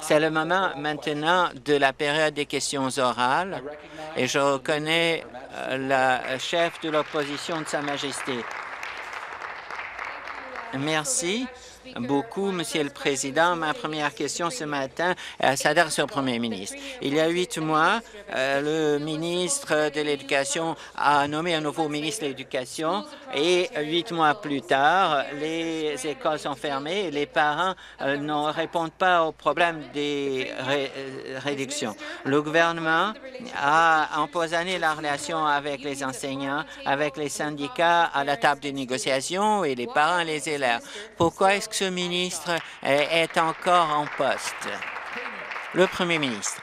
C'est le moment maintenant de la période des questions orales et je reconnais euh, la chef de l'opposition de Sa Majesté. Merci beaucoup, Monsieur le Président. Ma première question ce matin euh, s'adresse au Premier ministre. Il y a huit mois, euh, le ministre de l'Éducation a nommé un nouveau ministre de l'Éducation et huit mois plus tard, les écoles sont fermées et les parents euh, ne répondent pas aux problèmes des réductions. Le gouvernement a empoisonné la relation avec les enseignants, avec les syndicats à la table de négociation et les parents et les élèves. Pourquoi est-ce ce ministre est encore en poste. Le Premier ministre.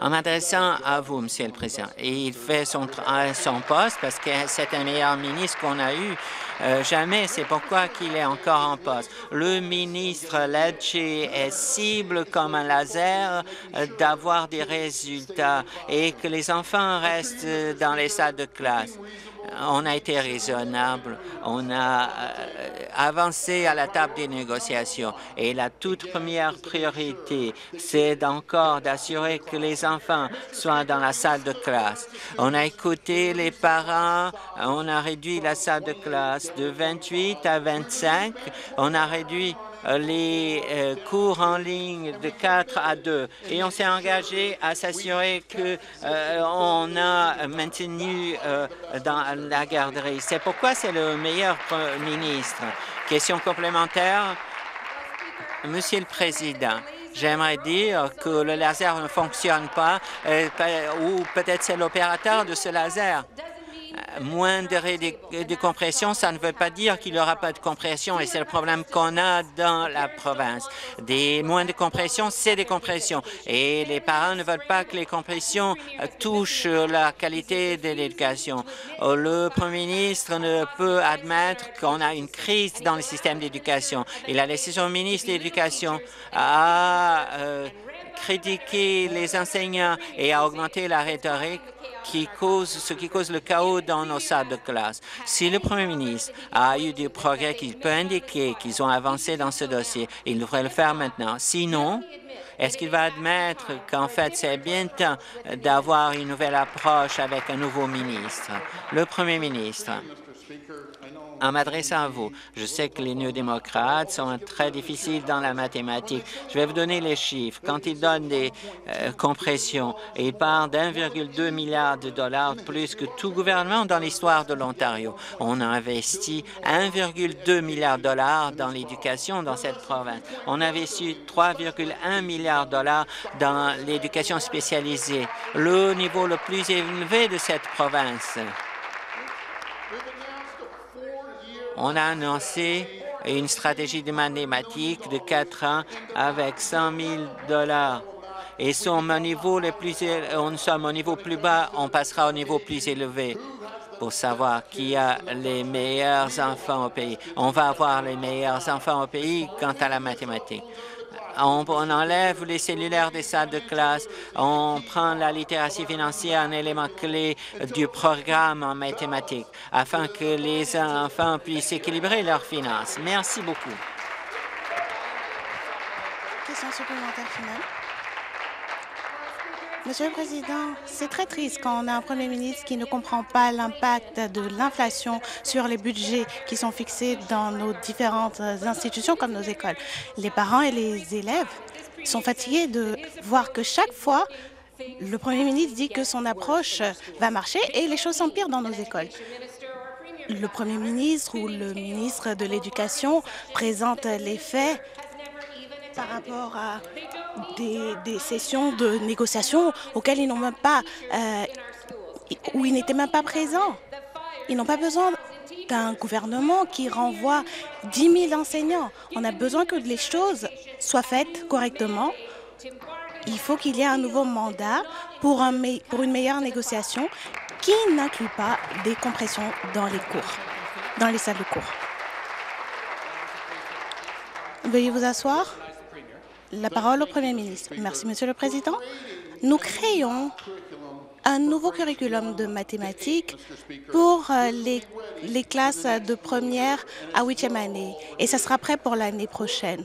En m'adressant à vous, Monsieur le Président, et il fait son, son poste parce que c'est un meilleur ministre qu'on a eu euh, jamais. C'est pourquoi qu'il est encore en poste. Le ministre Lecce est cible comme un laser euh, d'avoir des résultats et que les enfants restent dans les salles de classe on a été raisonnable, on a euh, avancé à la table des négociations et la toute première priorité, c'est encore d'assurer que les enfants soient dans la salle de classe. On a écouté les parents, on a réduit la salle de classe de 28 à 25, on a réduit les euh, cours en ligne de 4 à 2 et on s'est engagé à s'assurer que euh, on a maintenu dans la garderie. C'est pourquoi c'est le meilleur ministre. Question complémentaire. Monsieur le Président, J'aimerais dire que le laser ne fonctionne pas, ou peut-être c'est l'opérateur de ce laser moins de, de, compression, ça ne veut pas dire qu'il n'y aura pas de compression et c'est le problème qu'on a dans la province. Des moins de compression, c'est des compressions et les parents ne veulent pas que les compressions euh, touchent la qualité de l'éducation. Euh, le Premier ministre ne peut admettre qu'on a une crise dans le système d'éducation. Il a laissé son ministre de l'Éducation à euh, critiquer les enseignants et à augmenter la rhétorique qui cause, ce qui cause le chaos dans nos salles de classe. Si le Premier ministre a eu du progrès qu'il peut indiquer qu'ils ont avancé dans ce dossier, il devrait le faire maintenant. Sinon, est-ce qu'il va admettre qu'en fait, c'est bien temps d'avoir une nouvelle approche avec un nouveau ministre? Le Premier ministre en m'adressant à vous, je sais que les néo-démocrates sont très difficiles dans la mathématique. Je vais vous donner les chiffres. Quand ils donnent des euh, compressions, ils parlent d'1,2 milliard de dollars plus que tout gouvernement dans l'histoire de l'Ontario. On a investi 1,2 milliard de dollars dans l'éducation dans cette province. On a investi 3,1 milliards de dollars dans l'éducation spécialisée, le niveau le plus élevé de cette province. On a annoncé une stratégie de mathématiques de quatre ans avec 100 000 dollars. Et sommes au niveau le plus, on sommes au niveau plus bas, on passera au niveau plus élevé pour savoir qui a les meilleurs enfants au pays. On va avoir les meilleurs enfants au pays quant à la mathématique on, enlève les cellulaires des salles de classe, on prend la littératie financière, un élément clé du programme en mathématiques, afin que les enfants puissent équilibrer leurs finances. Merci beaucoup. Question supplémentaire finale. Monsieur le Président, c'est très triste quand on a un Premier ministre qui ne comprend pas l'impact de l'inflation sur les budgets qui sont fixés dans nos différentes institutions comme nos écoles. Les parents et les élèves sont fatigués de voir que chaque fois, le Premier ministre dit que son approche va marcher et les choses s'empirent dans nos écoles le Premier ministre ou le ministre de l'Éducation présente les faits par rapport à des, sessions de négociation auxquelles ils n'ont même pas, euh, où ils n'étaient même pas présents. Ils n'ont pas besoin d'un gouvernement qui renvoie 10 000 enseignants. On a besoin que les choses soient faites correctement. Il faut qu'il y ait un nouveau mandat pour, un pour une meilleure négociation qui n'inclut pas des compressions dans les cours, dans les salles de cours. Veuillez vous asseoir. La parole au Premier ministre. Merci, Monsieur le Président. Nous créons un nouveau curriculum de mathématiques pour euh, les, classes de première à huitième année et ça sera prêt pour l'année prochaine.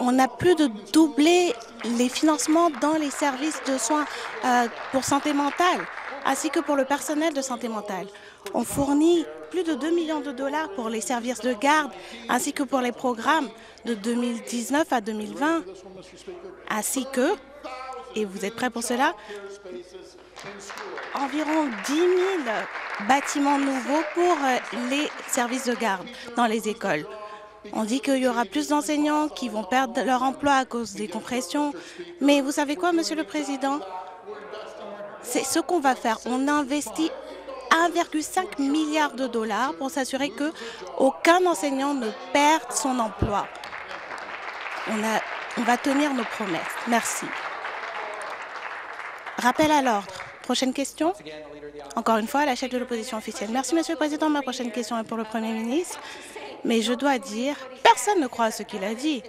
on a plus de doubler les financements dans les services de soins euh, pour santé mentale, ainsi que pour le personnel de santé mentale. On fournit plus de 2 millions de dollars pour les services de garde, ainsi que pour les programmes de 2019 à 2020, ainsi que, et vous êtes prêts pour cela, environ 10 000 bâtiments nouveaux pour euh, les services de garde dans les écoles. On dit qu'il y aura plus d'enseignants qui vont perdre leur emploi à cause des compressions. Mais vous savez quoi, Monsieur le Président? C'est ce qu'on va faire. On investit 1,5 milliard de dollars pour s'assurer que aucun enseignant ne perde son emploi. On, on va tenir nos promesses. Merci. Rappel à l'ordre. Prochaine question. Encore une fois, à la chef de l'opposition officielle. Merci, Monsieur le Président. Ma prochaine question est pour le Premier ministre. Mais je dois dire, personne ne croit à ce qu'il a dit,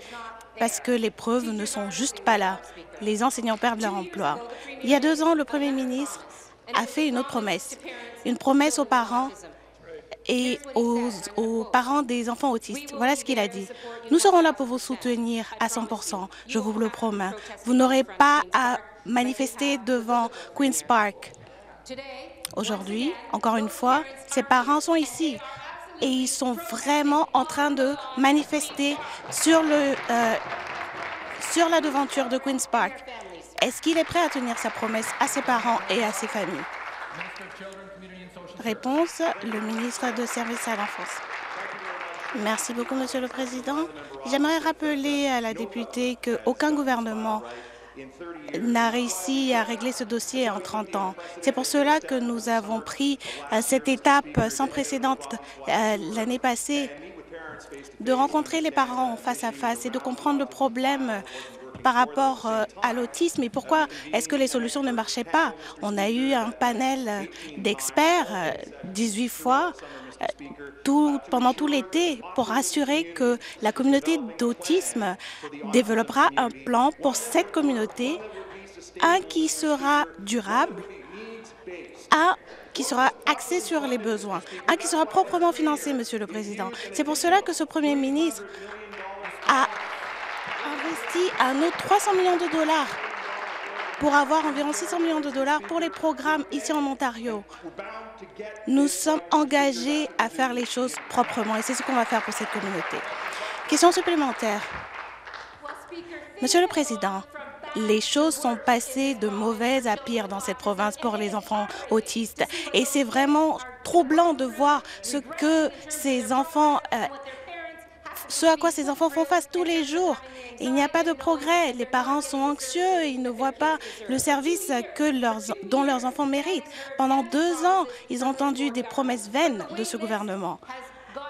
parce que les preuves ne sont juste pas là. Les enseignants perdent leur emploi. Il y a deux ans, le Premier ministre a fait une autre promesse, une promesse aux parents et aux, parents des enfants autistes. Voilà ce qu'il a dit. Nous serons là pour vous soutenir à 100% je vous le promets. Vous n'aurez pas à manifester devant Queen's Park. Aujourd'hui, encore une fois, ces parents sont ici et ils sont vraiment en train de manifester sur, euh, sur la devanture de Queen's Park. Est-ce qu'il est prêt à tenir sa promesse à ses parents et à ses familles? Réponse, le ministre de Services à l'enfance. Merci beaucoup, Monsieur le Président. J'aimerais rappeler à la députée qu'aucun gouvernement n'a réussi à régler ce dossier en 30 ans. C'est pour cela que nous avons pris euh, cette étape sans précédent euh, l'année passée de rencontrer les parents face à face et de comprendre le problème par rapport à l'autisme et pourquoi est-ce que les solutions ne marchaient pas? On a eu un panel d'experts 18 fois tout, pendant tout l'été pour assurer que la communauté d'autisme développera un plan pour cette communauté, un qui sera durable, un qui sera axé sur les besoins, un qui sera proprement financé, Monsieur le Président. C'est pour cela que ce Premier ministre a investi un autre 300 millions de dollars pour avoir environ 600 millions de dollars pour les programmes ici en Ontario. Nous sommes engagés à faire les choses proprement et c'est ce qu'on va faire pour cette communauté. Question supplémentaire. Monsieur le Président, les choses sont passées de mauvaises à pire dans cette province pour les enfants autistes. Et c'est vraiment troublant de voir ce que ces enfants euh, ce à quoi ces enfants font face tous les jours. Il n'y a pas de progrès. Les parents sont anxieux. Ils ne voient pas le service dont leurs enfants méritent. Pendant deux ans, ils ont entendu des promesses vaines de ce gouvernement.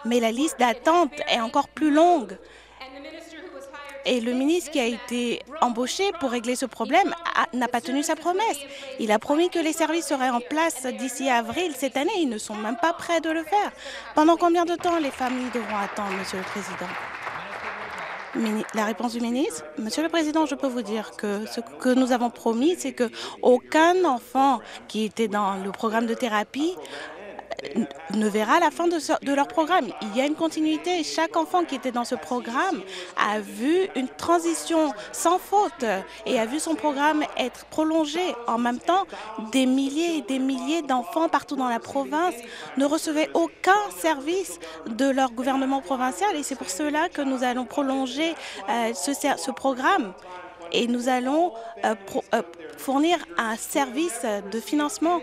Mais la liste d'attente est encore plus longue. Et le ministre qui a été embauché pour régler ce problème n'a pas tenu sa promesse. Il a promis que les services seraient en place d'ici avril cette année. Ils ne sont même pas prêts de le faire. Pendant combien de temps les familles devront attendre, Monsieur le Président? La réponse du ministre? Monsieur le Président, je peux vous dire que ce que nous avons promis, c'est que aucun enfant qui était dans le programme de thérapie ne verra la fin de, leur programme. Il y a une continuité. Chaque enfant qui était dans ce programme a vu une transition sans faute et a vu son programme être prolongé. En même temps, des milliers et des milliers d'enfants partout dans la province ne recevaient aucun service de leur gouvernement provincial et c'est pour cela que nous allons prolonger euh, ce, ce, programme et nous allons euh, euh, fournir un service de financement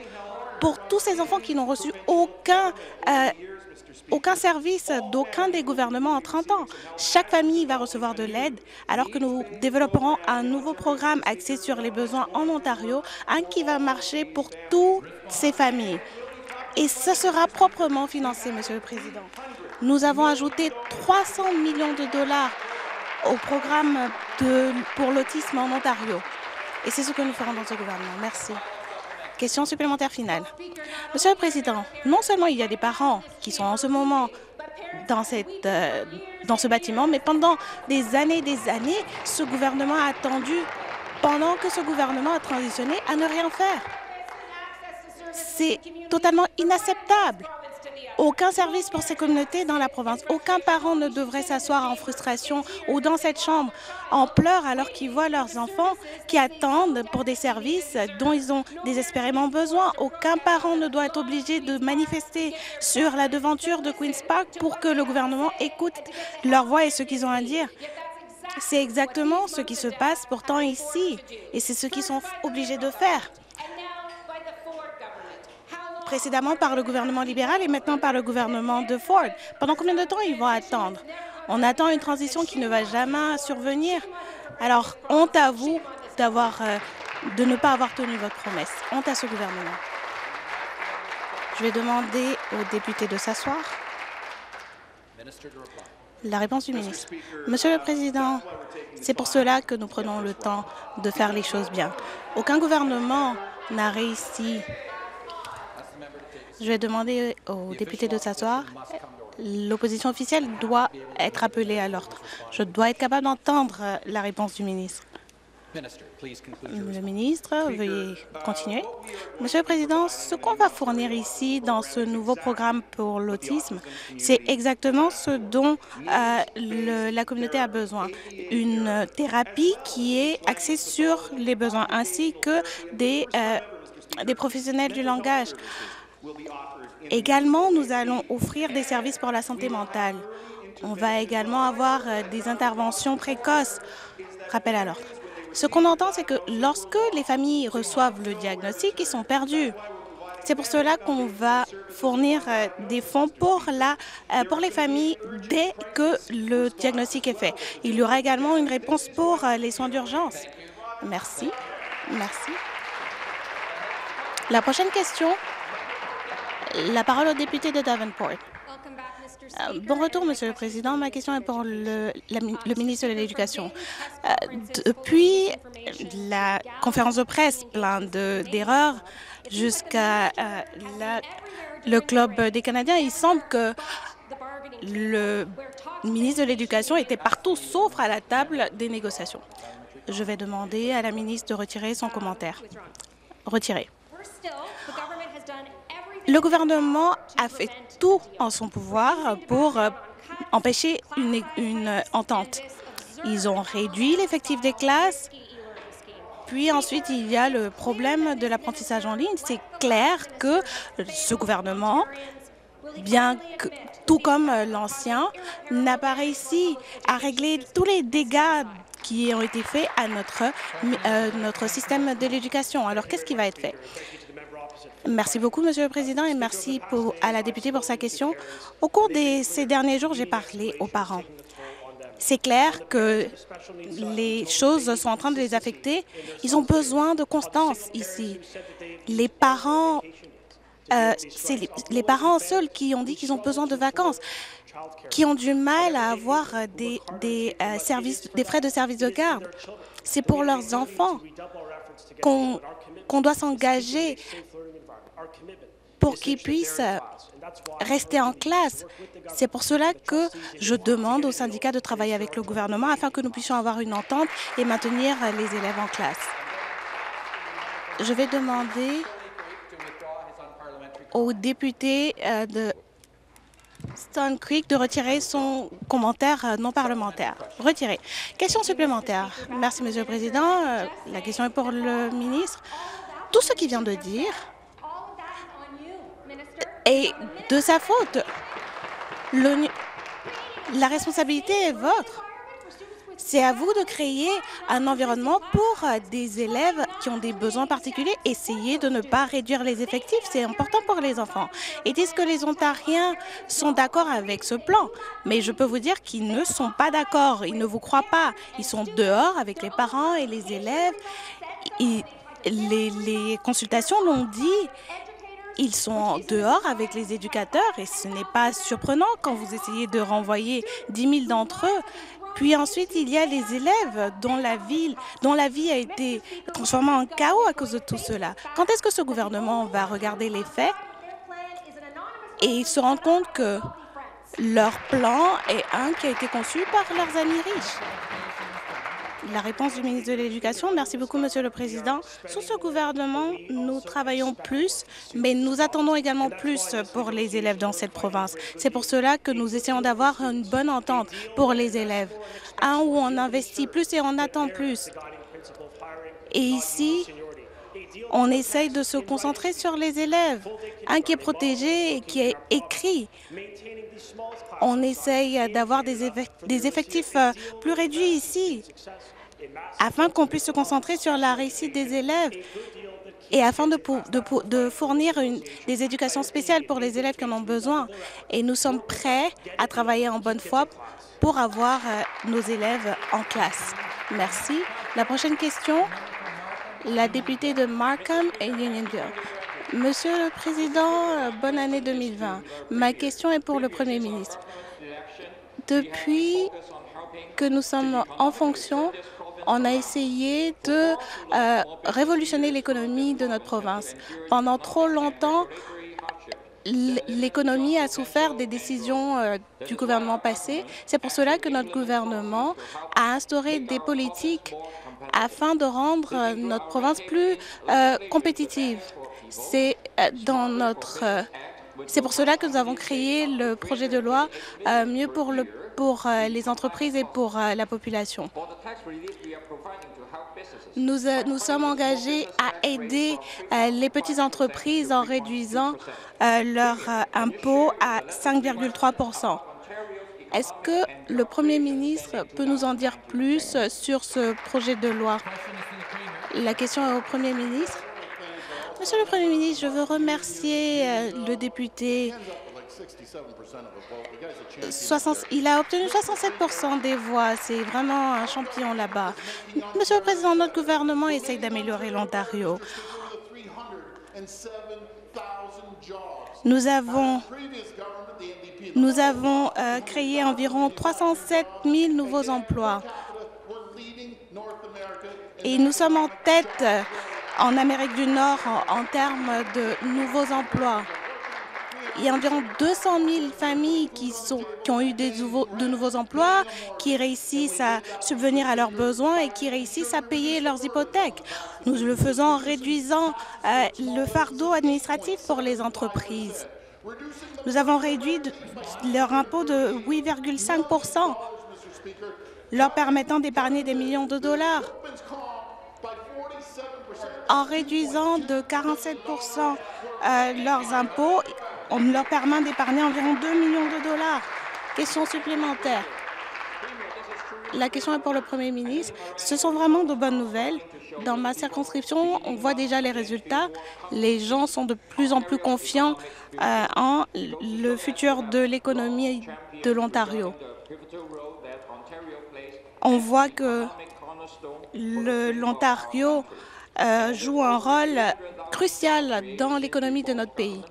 pour tous ces enfants qui n'ont reçu aucun, euh, service d'aucun des gouvernements en 30 ans. Chaque famille va recevoir de l'aide alors que nous développerons un nouveau programme axé sur les besoins en Ontario, un qui va marcher pour toutes ces familles. Et ce sera proprement financé, Monsieur le Président. Nous avons ajouté 300 millions de dollars au programme pour l'autisme en Ontario. Et c'est ce que nous ferons dans ce gouvernement. Merci. Question supplémentaire finale. Monsieur le Président, non seulement il y a des parents qui sont en ce moment dans, euh, ce bâtiment, mais pendant des années et des années, ce gouvernement a attendu, pendant que ce gouvernement a transitionné, à ne rien faire. C'est totalement inacceptable. Aucun service pour ces communautés dans la province. Aucun parent ne devrait s'asseoir en frustration ou dans cette chambre en pleurs alors qu'ils voient leurs enfants qui attendent pour des services dont ils ont désespérément besoin. Aucun parent ne doit être obligé de manifester sur la devanture de Queen's Park pour que le gouvernement écoute leur voix et ce qu'ils ont à dire. C'est exactement ce qui se passe pourtant ici et c'est ce qu'ils sont obligés de faire précédemment par le gouvernement libéral et maintenant par le gouvernement de Ford. Pendant combien de temps ils vont attendre? On attend une transition qui ne va jamais survenir. Alors, honte à vous d'avoir, euh, de ne pas avoir tenu votre promesse. Honte à ce gouvernement. Je vais demander aux députés de s'asseoir. La réponse du ministre. Monsieur le Président, c'est pour cela que nous prenons le temps de faire les choses bien. Aucun gouvernement n'a réussi je vais demander aux députés de s'asseoir. L'opposition officielle doit être appelée à l'ordre. Je dois être capable d'entendre la réponse du ministre. Le ministre, veuillez continuer. Monsieur le Président, ce qu'on va fournir ici dans ce nouveau programme pour l'autisme, c'est exactement ce dont euh, la communauté a besoin. Une thérapie qui est axée sur les besoins, ainsi que des, euh, des professionnels du langage. Également, nous allons offrir des services pour la santé mentale. On va également avoir euh, des interventions précoces. Rappel à l'ordre. Ce qu'on entend, c'est que lorsque les familles reçoivent le diagnostic, ils sont perdus. C'est pour cela qu'on va fournir euh, des fonds pour, la, euh, pour les familles dès que le diagnostic est fait. Il y aura également une réponse pour les soins d'urgence. Merci. Merci. La prochaine question la parole au député de Davenport. Euh, bon retour, Monsieur le Président. Ma question est pour le, ministre de l'Éducation. Euh, depuis la conférence de presse plein d'erreurs jusqu'à euh, le Club des Canadiens, il semble que le ministre de l'Éducation était partout sauf à la table des négociations. Je vais demander à la ministre de retirer son commentaire. Retirer. Le gouvernement a fait tout en son pouvoir pour euh, empêcher une, entente. Ils ont réduit l'effectif des classes, puis ensuite, il y a le problème de l'apprentissage en ligne. C'est clair que ce gouvernement, bien que, tout comme l'ancien, n'a pas réussi à régler tous les dégâts qui ont été faits à notre, euh, notre système de l'éducation. Alors, qu'est-ce qui va être fait? Merci beaucoup, Monsieur le Président, et merci à la députée pour sa question. Au cours de ces derniers jours, j'ai parlé aux parents. C'est clair que les choses sont en train de les affecter. Ils ont besoin de constance ici. Les parents, euh, c'est les, parents seuls qui ont dit qu'ils ont besoin de vacances, qui ont du mal à avoir des, des euh, services, des frais de service de garde. C'est pour leurs enfants qu'on doit s'engager pour qu'ils puissent rester en classe. C'est pour cela que je demande aux syndicats de travailler avec le gouvernement afin que nous puissions avoir une entente et maintenir les élèves en classe. Je vais demander au député euh, de Stone Creek de retirer son commentaire euh, non parlementaire. Retiré. Question supplémentaire. Merci, Monsieur le Président. Euh, la question est pour le ministre. Tout ce qu'il vient de dire et de sa faute. la responsabilité est votre. C'est à vous de créer un environnement pour des élèves qui ont des besoins particuliers. Essayez de ne pas réduire les effectifs, c'est important pour les enfants. Et disent que les Ontariens sont d'accord avec ce plan, mais je peux vous dire qu'ils ne sont pas d'accord, ils ne vous croient pas. Ils sont dehors avec les parents et les élèves. les consultations l'ont dit, ils sont dehors avec les éducateurs et ce n'est pas surprenant quand vous essayez de renvoyer 10 000 d'entre eux. Puis ensuite, il y a les élèves dont la, ville, dont la vie a été transformée en chaos à cause de tout cela. Quand est-ce que ce gouvernement va regarder les faits? Et se rendre compte que leur plan est un qui a été conçu par leurs amis riches La réponse du ministre de l'Éducation. Merci beaucoup, Monsieur le Président. Sous ce gouvernement, nous travaillons plus, mais nous attendons également plus pour les élèves dans cette province. C'est pour cela que nous essayons d'avoir une bonne entente pour les élèves, un où on investit plus et on attend plus. Et ici, on essaye de se concentrer sur les élèves, un qui est protégé et qui est écrit. On essaye d'avoir des, effectifs euh, plus réduits ici, afin qu'on puisse se concentrer sur la réussite des élèves et afin de, fournir des éducations spéciales pour les élèves qui en ont besoin. Et nous sommes prêts à travailler en bonne foi pour avoir euh, nos élèves en classe. Merci. La prochaine question, la députée de Markham et Unionville. Monsieur le Président, euh, bonne année 2020. Ma question est pour le Premier ministre. Depuis que nous sommes en fonction, on a essayé de euh, révolutionner l'économie de notre province. Pendant trop longtemps, l'économie a souffert des décisions euh, du gouvernement passé. C'est pour cela que notre gouvernement a instauré des politiques afin de rendre euh, notre province plus compétitive. C'est dans notre c'est pour cela que nous avons créé le projet de loi mieux pour, le, pour les entreprises et pour la population. Nous, nous, sommes engagés à aider les petites entreprises en réduisant leur impôt à 5,3% Est-ce que le Premier ministre peut nous en dire plus sur ce projet de loi? La question est au Premier ministre. Monsieur le Premier ministre, je veux remercier euh, le député. Il a obtenu 67% des voix. C'est vraiment un champion là-bas. Monsieur le Président, notre gouvernement essaye d'améliorer l'Ontario. Nous avons, nous avons euh, créé environ 307 000 nouveaux emplois. Et nous sommes en tête en Amérique du Nord en, termes de nouveaux emplois. Il y a environ 200 000 familles qui, ont eu de nouveaux emplois, qui réussissent à subvenir à leurs besoins et qui réussissent à payer leurs hypothèques. Nous le faisons en réduisant euh, le fardeau administratif pour les entreprises. Nous avons réduit leur impôt de 8,5 leur permettant d'épargner des millions de dollars en réduisant de 47 euh, leurs impôts, on leur permet d'épargner environ 2 millions de dollars. Question supplémentaire. La question est pour le Premier ministre. Ce sont vraiment de bonnes nouvelles. Dans ma circonscription, on voit déjà les résultats. Les gens sont de plus en plus confiants euh, en le futur de l'économie de l'Ontario. On voit que l'Ontario euh, joue un rôle crucial dans l'économie de notre pays.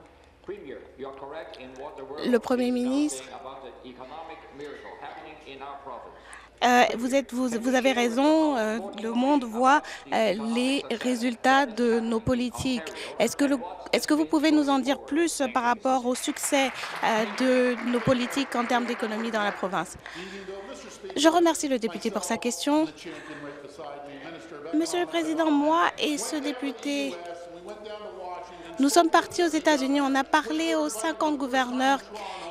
Le Premier ministre, euh, vous, êtes, vous, vous, avez raison, euh, le monde voit les résultats de nos politiques. Est-ce que, est que vous pouvez nous en dire plus par rapport au succès de nos politiques en termes d'économie dans la province? Je remercie le député pour sa question. Monsieur le Président, moi et ce député, nous sommes partis aux États-Unis, on a parlé aux 50 gouverneurs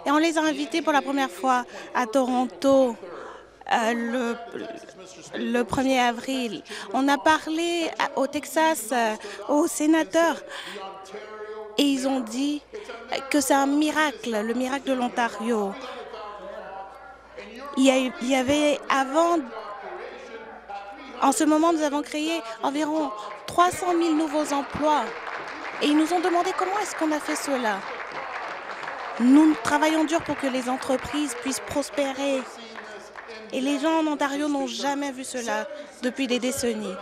et on les a invités pour la première fois à Toronto euh, le, le, 1er avril. On a parlé au Texas euh, aux sénateurs et ils ont dit que c'est un miracle, le miracle de l'Ontario. Il, il y avait avant en ce moment, nous avons créé environ 300 000 nouveaux emplois. Et ils nous ont demandé comment est-ce qu'on a fait cela. Nous travaillons dur pour que les entreprises puissent prospérer. Et les gens en Ontario n'ont jamais vu cela depuis des décennies.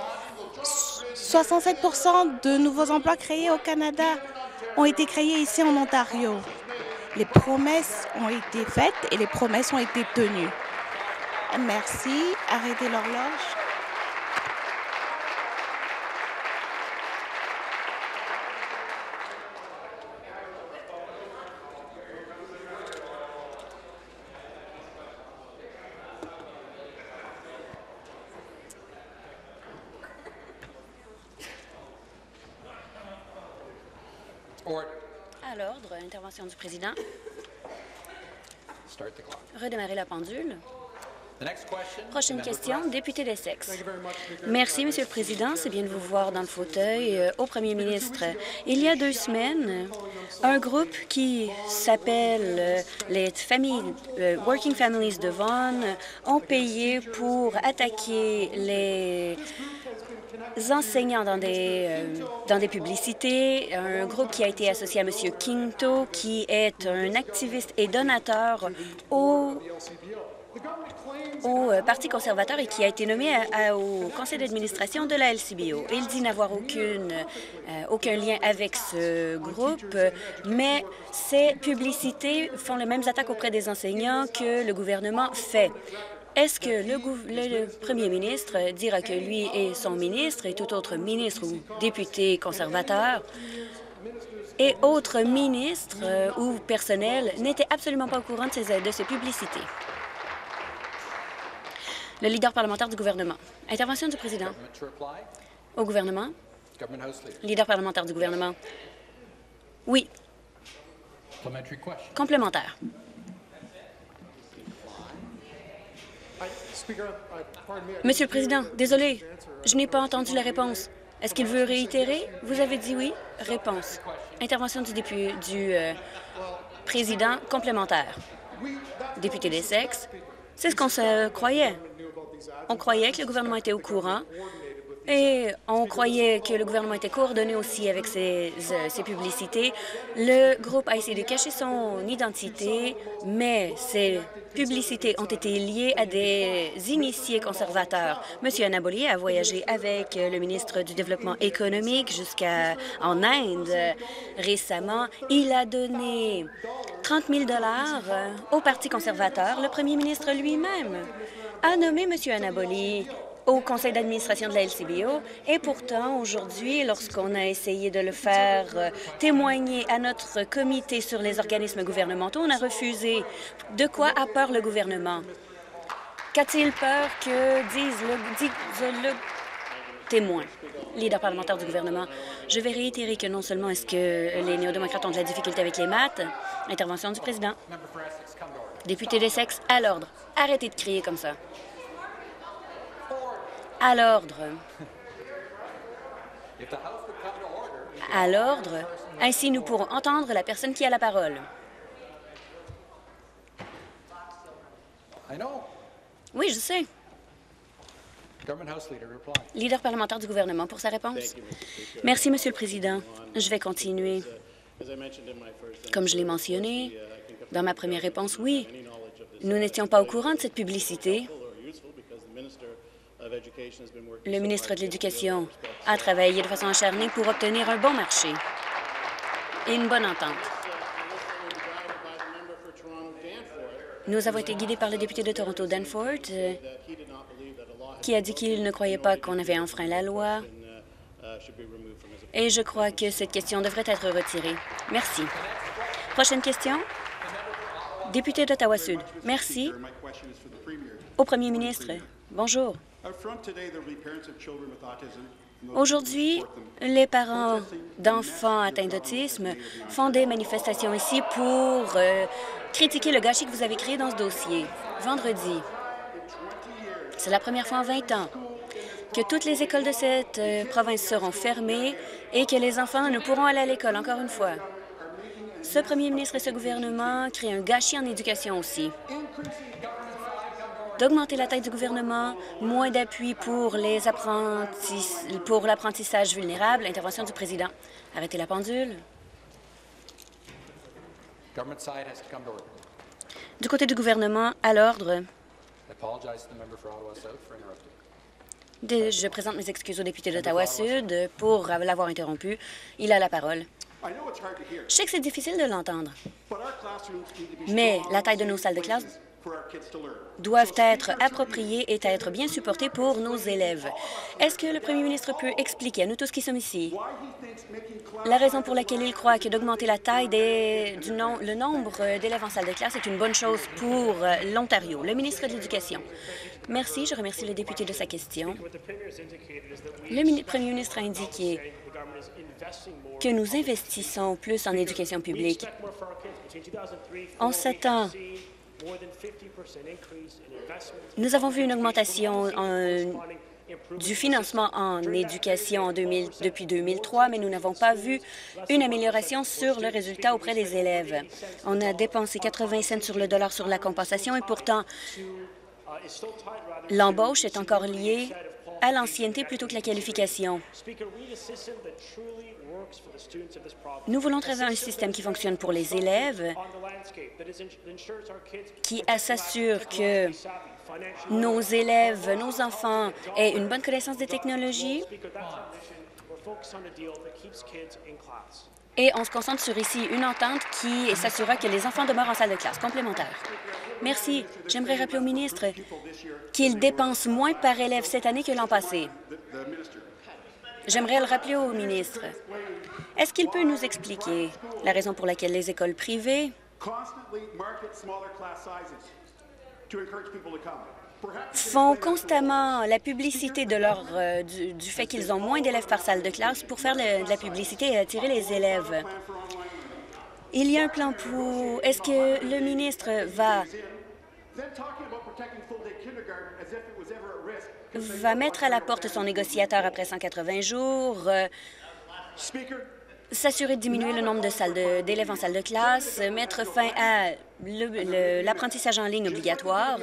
67% de nouveaux emplois créés au Canada ont été créés ici en Ontario. Les promesses ont été faites et les promesses ont été tenues. Merci. Arrêtez l'horloge. À l'ordre, intervention du président. Redémarrer la pendule. Prochaine question, député d'Essex. Merci, Monsieur le Président. C'est bien de vous voir dans le fauteuil euh, au Premier ministre. Il y a deux semaines, un groupe qui s'appelle euh, les familles, euh, Working Families de Vaughan ont payé pour attaquer les enseignants dans des, dans des publicités, un groupe qui a été associé à M. Quinto, qui est un activiste et donateur au au euh, Parti conservateur et qui a été nommé au conseil d'administration de la LCBO. Il dit n'avoir euh, aucun lien avec ce groupe, mais ces publicités font les mêmes attaques auprès des enseignants que le gouvernement fait. Est-ce que le, le, premier ministre dira que lui et son ministre et tout autre ministre ou député conservateur et autres ministres euh, ou personnels n'étaient absolument pas au courant de ces, de ces publicités? Le leader parlementaire du gouvernement. Intervention du président. Au gouvernement. Leader parlementaire du gouvernement. Oui. Complémentaire. Monsieur le Président, désolé, je n'ai pas entendu la réponse. Est-ce qu'il veut réitérer? Vous avez dit oui. Réponse. Intervention du, du euh, président complémentaire. Député des sexes, c'est ce qu'on se croyait. On croyait que le gouvernement était au courant et on croyait que le gouvernement était coordonné aussi avec ces, ces, publicités. Le groupe a essayé de cacher son identité, mais ces publicités ont été liées à des initiés conservateurs. Monsieur Anaboli a voyagé avec le ministre du Développement économique jusqu'à en Inde récemment. Il a donné 30 000 au Parti conservateur, le premier ministre lui-même a nommé M. Anaboli au conseil d'administration de la LCBO. Et pourtant, aujourd'hui, lorsqu'on a essayé de le faire euh, témoigner à notre comité sur les organismes gouvernementaux, on a refusé. De quoi a peur le gouvernement? Qu'a-t-il peur que dise le, témoin? leader parlementaire du gouvernement? Je vais réitérer que non seulement est-ce que les néo-démocrates ont de la difficulté avec les maths, intervention du président. Député des sexes, à l'ordre. Arrêtez de crier comme ça. À l'ordre. À l'ordre. Ainsi, nous pourrons entendre la personne qui a la parole. Oui, je sais. Leader parlementaire du gouvernement pour sa réponse. Merci, Monsieur le Président. Je vais continuer. Comme je l'ai mentionné dans ma première réponse, oui, nous n'étions pas au courant de cette publicité. Le ministre de l'Éducation a travaillé de façon acharnée pour obtenir un bon marché et une bonne entente. Nous avons été guidés par le député de Toronto, Danforth, euh, qui a dit qu'il ne croyait pas qu'on avait enfreint la loi. Et je crois que cette question devrait être retirée. Merci. Prochaine question. Député d'Ottawa-Sud. Merci. Au premier ministre, bonjour. Aujourd'hui, les parents d'enfants atteints d'autisme font des manifestations ici pour euh, critiquer le gâchis que vous avez créé dans ce dossier. Vendredi, c'est la première fois en 20 ans que toutes les écoles de cette euh, province seront fermées et que les enfants ne pourront aller à l'école, encore une fois. Ce premier ministre et ce gouvernement créent un gâchis en éducation aussi d'augmenter la taille du gouvernement, moins d'appui pour les pour l'apprentissage vulnérable. Intervention du président. Arrêtez la pendule. Du côté du gouvernement, à l'ordre. Je présente mes excuses au député d'Ottawa-Sud pour l'avoir interrompu. Il a la parole. Je sais que c'est difficile de l'entendre, mais la taille de nos salles de classe doivent être appropriées et être bien supportées pour nos élèves. Est-ce que le premier ministre peut expliquer à nous tous qui sommes ici la raison pour laquelle il croit que d'augmenter la taille des, du le nombre d'élèves en salle de classe est une bonne chose pour l'Ontario? Le ministre de l'Éducation. Merci. Je remercie le député de sa question. Le premier ministre a indiqué que nous investissons plus en éducation publique. En sept ans, nous avons vu une augmentation du financement en éducation depuis 2003, mais nous n'avons pas vu une amélioration sur le résultat auprès des élèves. On a dépensé 80 cents sur le dollar sur la compensation et pourtant, l'embauche est encore liée à l'ancienneté plutôt que la qualification. Nous voulons travailler un système qui fonctionne pour les élèves, qui s'assure que nos élèves, nos enfants aient une bonne connaissance des technologies et on se concentre sur ici une entente qui s'assurera que les enfants demeurent en salle de classe complémentaire. Merci. J'aimerais rappeler au ministre qu'il dépense moins par élève cette année que l'an passé. J'aimerais le rappeler au ministre. Est-ce qu'il peut nous expliquer la raison pour laquelle les écoles privées font constamment la publicité de leur, euh, du, fait qu'ils ont moins d'élèves par salle de classe pour faire de la publicité et attirer les élèves. Il y a un plan pour... Est-ce que le ministre va va mettre à la porte son négociateur après 180 jours, euh, s'assurer de diminuer le nombre d'élèves en salle de classe, mettre fin à l'apprentissage en ligne obligatoire.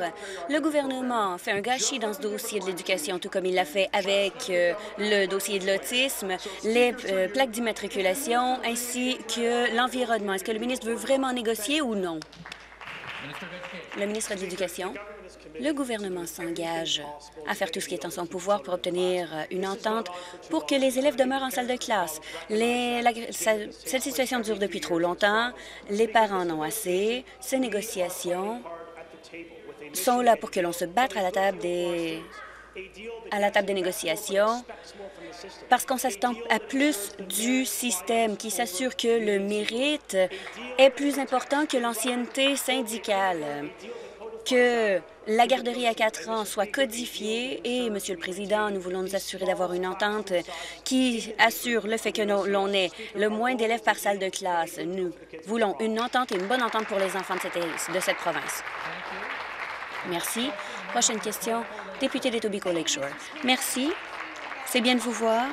Le gouvernement fait un gâchis dans ce dossier de l'éducation, tout comme il l'a fait avec euh, le dossier de l'autisme, les euh, plaques d'immatriculation ainsi que l'environnement. Est-ce que le ministre veut vraiment négocier ou non? Le ministre de l'Éducation. Le gouvernement s'engage à faire tout ce qui est en son pouvoir pour obtenir une entente pour que les élèves demeurent en salle de classe. cette situation dure depuis trop longtemps. Les parents en ont assez. Ces négociations sont là pour que l'on se batte à la table des à la table des négociations parce qu'on s'attend à plus du système qui s'assure que le mérite est plus important que l'ancienneté syndicale que la garderie à quatre ans soit codifiée et, Monsieur le Président, nous voulons nous assurer d'avoir une entente qui assure le fait que l'on ait le moins d'élèves par salle de classe. Nous voulons une entente et une bonne entente pour les enfants de cette, de cette province. Merci. Prochaine question, député d'Etobicoke Lakeshore. Merci. C'est bien de vous voir.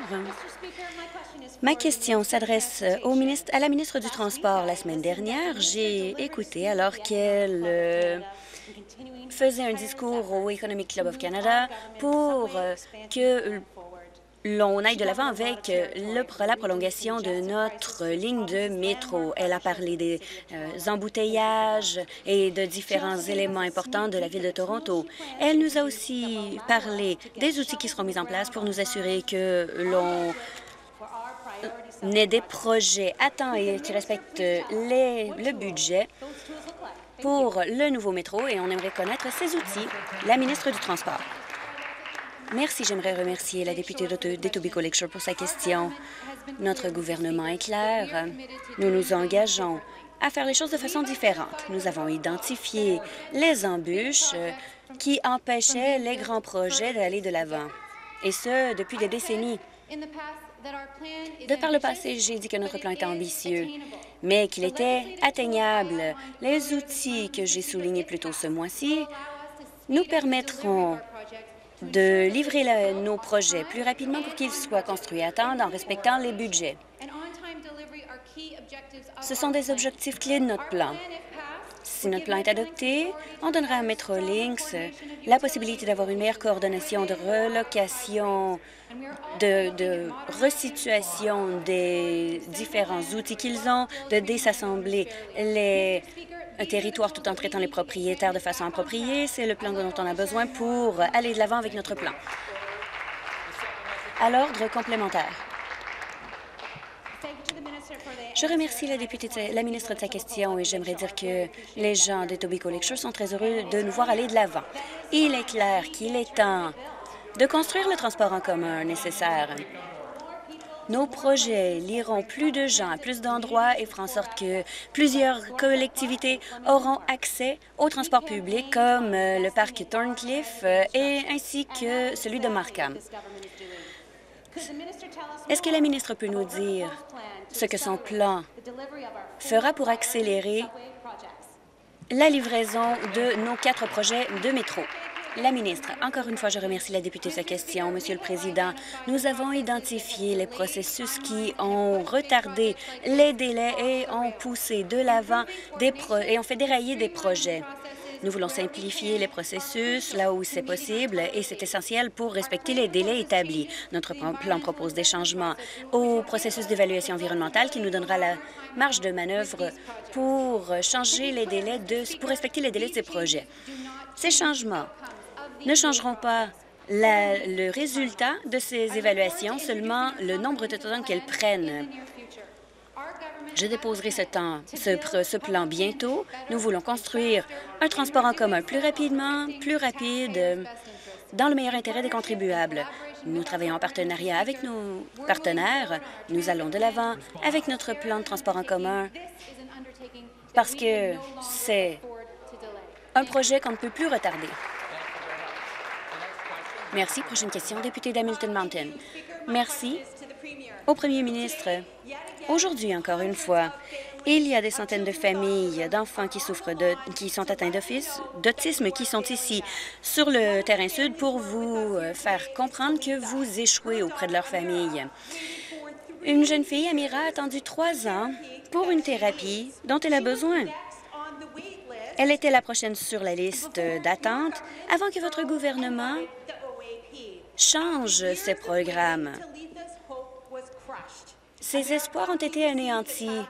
Ma question s'adresse au ministre, à la ministre du Transport. La semaine dernière, j'ai écouté alors qu'elle euh, faisait un discours au Economic Club of Canada pour euh, que l'on aille de l'avant avec euh, la prolongation de notre ligne de métro. Elle a parlé des euh, embouteillages et de différents éléments importants de la ville de Toronto. Elle nous a aussi parlé des outils qui seront mis en place pour nous assurer que l'on ait des projets à temps et qui respectent les, le budget pour le nouveau métro et on aimerait connaître ses outils. La ministre du Transport. Merci. J'aimerais remercier la députée d'Etobicoke Lakeshore pour sa question. Notre gouvernement est clair. Nous nous engageons à faire les choses de façon différente. Nous avons identifié les embûches qui empêchaient les grands projets d'aller de l'avant, et ce, depuis des décennies. De par le passé, j'ai dit que notre plan était ambitieux, mais qu'il était atteignable. Les outils que j'ai soulignés plus tôt ce mois-ci nous permettront de livrer nos projets plus rapidement pour qu'ils soient construits à temps en respectant les budgets. Ce sont des objectifs clés de notre plan. Si notre plan est adopté, on donnera à Metrolinx la possibilité d'avoir une meilleure coordination de relocation, de, de resituation des différents outils qu'ils ont, de désassembler les territoires tout en traitant les propriétaires de façon appropriée. C'est le plan dont on a besoin pour aller de l'avant avec notre plan. À l'ordre complémentaire. Je remercie la, députée la ministre de sa question et j'aimerais dire que les gens de Tobico Lecture sont très heureux de nous voir aller de l'avant. Il est clair qu'il est temps de construire le transport en commun nécessaire. Nos projets liront plus de gens à plus d'endroits et feront en sorte que plusieurs collectivités auront accès au transport public comme euh, le parc Thorncliffe euh, et ainsi que celui de Markham. Est-ce que la ministre peut nous dire ce que son plan fera pour accélérer la livraison de nos quatre projets de métro? La ministre, encore une fois, je remercie la députée de sa question. Monsieur le Président, nous avons identifié les processus qui ont retardé les délais et ont poussé de l'avant et ont fait dérailler des projets. Nous voulons simplifier les processus là où c'est possible et c'est essentiel pour respecter les délais établis. Notre plan propose des changements au processus d'évaluation environnementale qui nous donnera la marge de manœuvre pour changer les délais de, pour respecter les délais de ces projets. Ces changements ne changeront pas le résultat de ces évaluations, seulement le nombre de temps qu'elles prennent. Je déposerai ce, temps, ce, plan bientôt. Nous voulons construire un transport en commun plus rapidement, plus rapide, dans le meilleur intérêt des contribuables. Nous travaillons en partenariat avec nos partenaires. Nous allons de l'avant avec notre plan de transport en commun parce que c'est un projet qu'on ne peut plus retarder. Merci. Prochaine question, député d'Hamilton Mountain. Merci. Au premier ministre, aujourd'hui, encore une fois, il y a des centaines de familles d'enfants qui souffrent qui sont atteints d'autisme, qui sont ici sur le terrain sud pour vous euh, faire comprendre que vous échouez auprès de leur famille. Une jeune fille, Amira, a attendu trois ans pour une thérapie dont elle a besoin. Elle était la prochaine sur la liste d'attente avant que votre gouvernement change ces programmes. Ses espoirs ont été anéantis.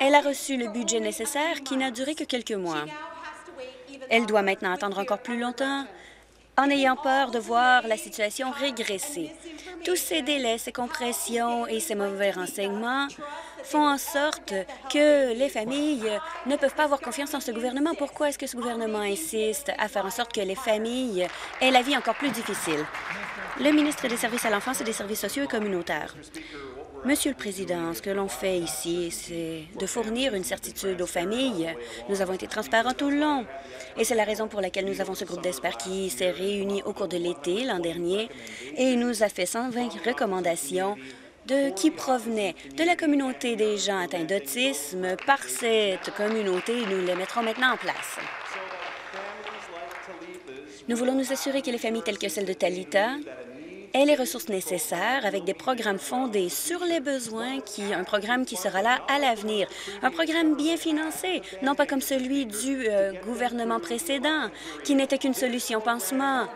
Elle a reçu le budget nécessaire qui n'a duré que quelques mois. Elle doit maintenant attendre encore plus longtemps en ayant peur de voir la situation régresser. Tous ces délais, ces compressions et ces mauvais renseignements font en sorte que les familles ne peuvent pas avoir confiance en ce gouvernement. Pourquoi est-ce que ce gouvernement insiste à faire en sorte que les familles aient la vie encore plus difficile? Le ministre des Services à l'enfance et des services sociaux et communautaires. Monsieur le Président, ce que l'on fait ici, c'est de fournir une certitude aux familles. Nous avons été transparents tout le long. Et c'est la raison pour laquelle nous avons ce groupe d'experts qui s'est réuni au cours de l'été l'an dernier et nous a fait 120 recommandations qui provenaient de la communauté des gens atteints d'autisme. Par cette communauté, nous les mettrons maintenant en place. Nous voulons nous assurer que les familles telles que celle de Talita et les ressources nécessaires avec des programmes fondés sur les besoins, qui un programme qui sera là à l'avenir. Un programme bien financé, non pas comme celui du euh, gouvernement précédent, qui n'était qu'une solution pansement.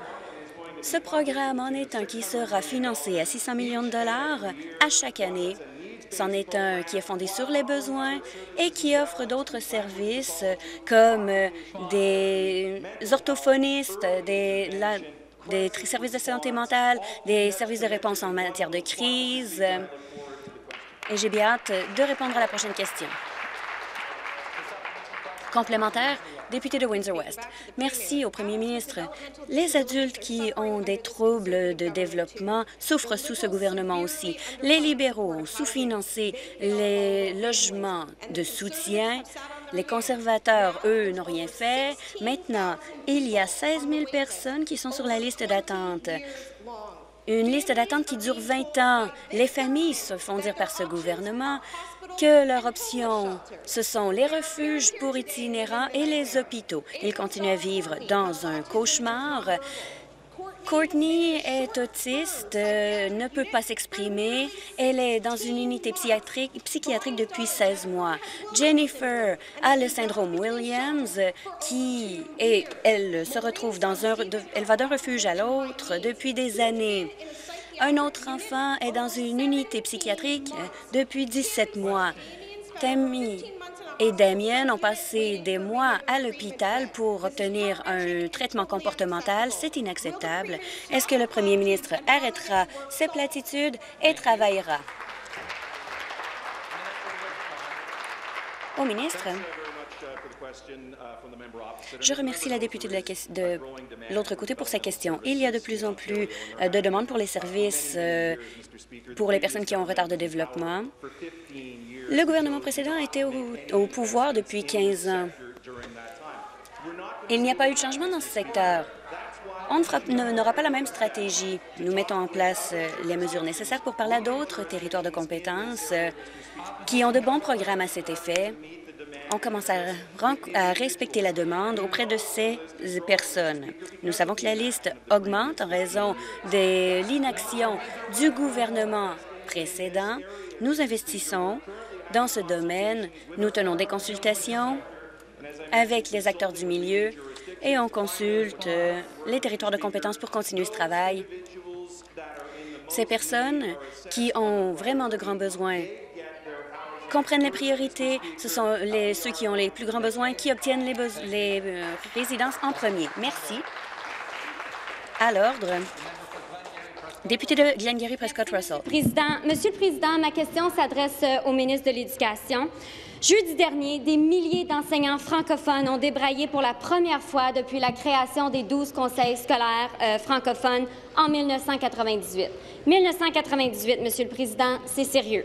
Ce programme en est un qui sera financé à 600 millions de dollars à chaque année. C'en est un qui est fondé sur les besoins et qui offre d'autres services comme des orthophonistes, des, des services de santé mentale, des services de réponse en matière de crise. Et j'ai bien hâte de répondre à la prochaine question. Complémentaire, député de Windsor-West. Merci au premier ministre. Les adultes qui ont des troubles de développement souffrent sous ce gouvernement aussi. Les libéraux ont sous-financé les logements de soutien les conservateurs, eux, n'ont rien fait. Maintenant, il y a 16 000 personnes qui sont sur la liste d'attente. Une liste d'attente qui dure 20 ans. Les familles se font dire par ce gouvernement que leur option, ce sont les refuges pour itinérants et les hôpitaux. Ils continuent à vivre dans un cauchemar Courtney est autiste, euh, ne peut pas s'exprimer. Elle est dans une unité psychiatrique, depuis 16 mois. Jennifer a le syndrome Williams, qui et elle se retrouve dans un, elle va d'un refuge à l'autre depuis des années. Un autre enfant est dans une unité psychiatrique depuis 17 mois. Tammy et Damien ont passé des mois à l'hôpital pour obtenir un traitement comportemental. C'est inacceptable. Est-ce que le premier ministre arrêtera ses platitudes et travaillera? Au ministre je remercie la députée de l'autre côté pour sa question. Il y a de plus en plus euh, de demandes pour les services euh, pour les personnes qui ont un retard de développement. Le gouvernement précédent était au, au pouvoir depuis 15 ans. Il n'y a pas eu de changement dans ce secteur. On n'aura pas la même stratégie. Nous mettons en place euh, les mesures nécessaires pour parler à d'autres territoires de compétences qui ont de bons programmes à cet effet on commence à, respecter la demande auprès de ces personnes. Nous savons que la liste augmente en raison de l'inaction du gouvernement précédent. Nous investissons dans ce domaine. Nous tenons des consultations avec les acteurs du milieu et on consulte euh, les territoires de compétences pour continuer ce travail. Ces personnes qui ont vraiment de grands besoins comprennent les priorités. Ce sont ceux qui ont les plus grands besoins qui obtiennent les, les euh, résidences en premier. Merci. À l'ordre. Député de Glengarry Prescott Russell. Président, Monsieur le Président, ma question s'adresse euh, au ministre de l'Éducation. Jeudi dernier, des milliers d'enseignants francophones ont débraillé pour la première fois depuis la création des 12 conseils scolaires euh, francophones en 1998. 1998, Monsieur le Président, c'est sérieux.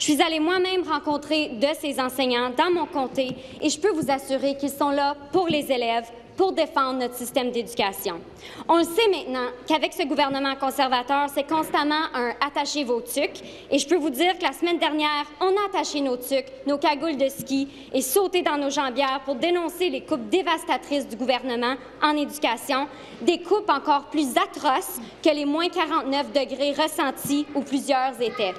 Je suis allée moi-même rencontrer de ces enseignants dans mon comté et je peux vous assurer qu'ils sont là pour les élèves, pour défendre notre système d'éducation. On le sait maintenant qu'avec ce gouvernement conservateur, c'est constamment un attacher vos tucs. Et je peux vous dire que la semaine dernière, on a attaché nos tucs, nos cagoules de ski et sauté dans nos jambières pour dénoncer les coupes dévastatrices du gouvernement en éducation, des coupes encore plus atroces que les moins 49 degrés ressentis où plusieurs étaient.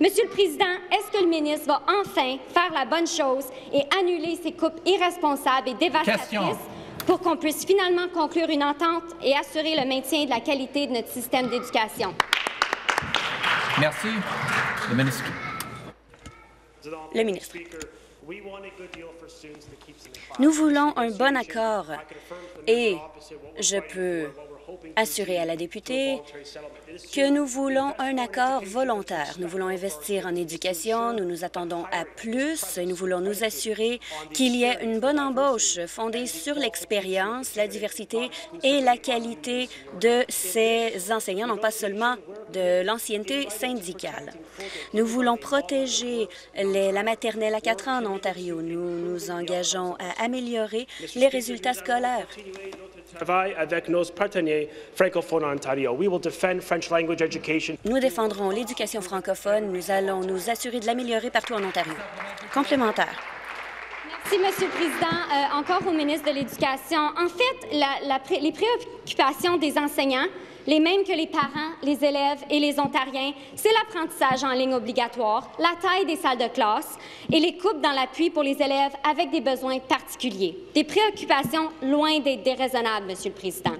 Monsieur le Président, est-ce que le ministre va enfin faire la bonne chose et annuler ces coupes irresponsables et dévastatrices? Pour qu'on puisse finalement conclure une entente et assurer le maintien de la qualité de notre système d'éducation. Merci. Le ministre. Le ministre. Nous voulons un bon accord et je peux assurer à la députée que nous voulons un accord volontaire. Nous voulons investir en éducation, nous nous attendons à plus et nous voulons nous assurer qu'il y ait une bonne embauche fondée sur l'expérience, la diversité et la qualité de ces enseignants, non pas seulement de l'ancienneté syndicale. Nous voulons protéger la maternelle à quatre ans en Ontario. Nous nous engageons à améliorer les résultats scolaires avec nos partenaires francophones en Ontario. Nous défendrons l'éducation francophone. Nous allons nous assurer de l'améliorer partout en Ontario. Complémentaire. Merci, Monsieur le Président. Euh, encore au ministre de l'Éducation. En fait, la, les préoccupations des enseignants les mêmes que les parents, les élèves et les Ontariens, c'est l'apprentissage en ligne obligatoire, la taille des salles de classe et les coupes dans l'appui pour les élèves avec des besoins particuliers. Des préoccupations loin d'être déraisonnables, Monsieur le Président.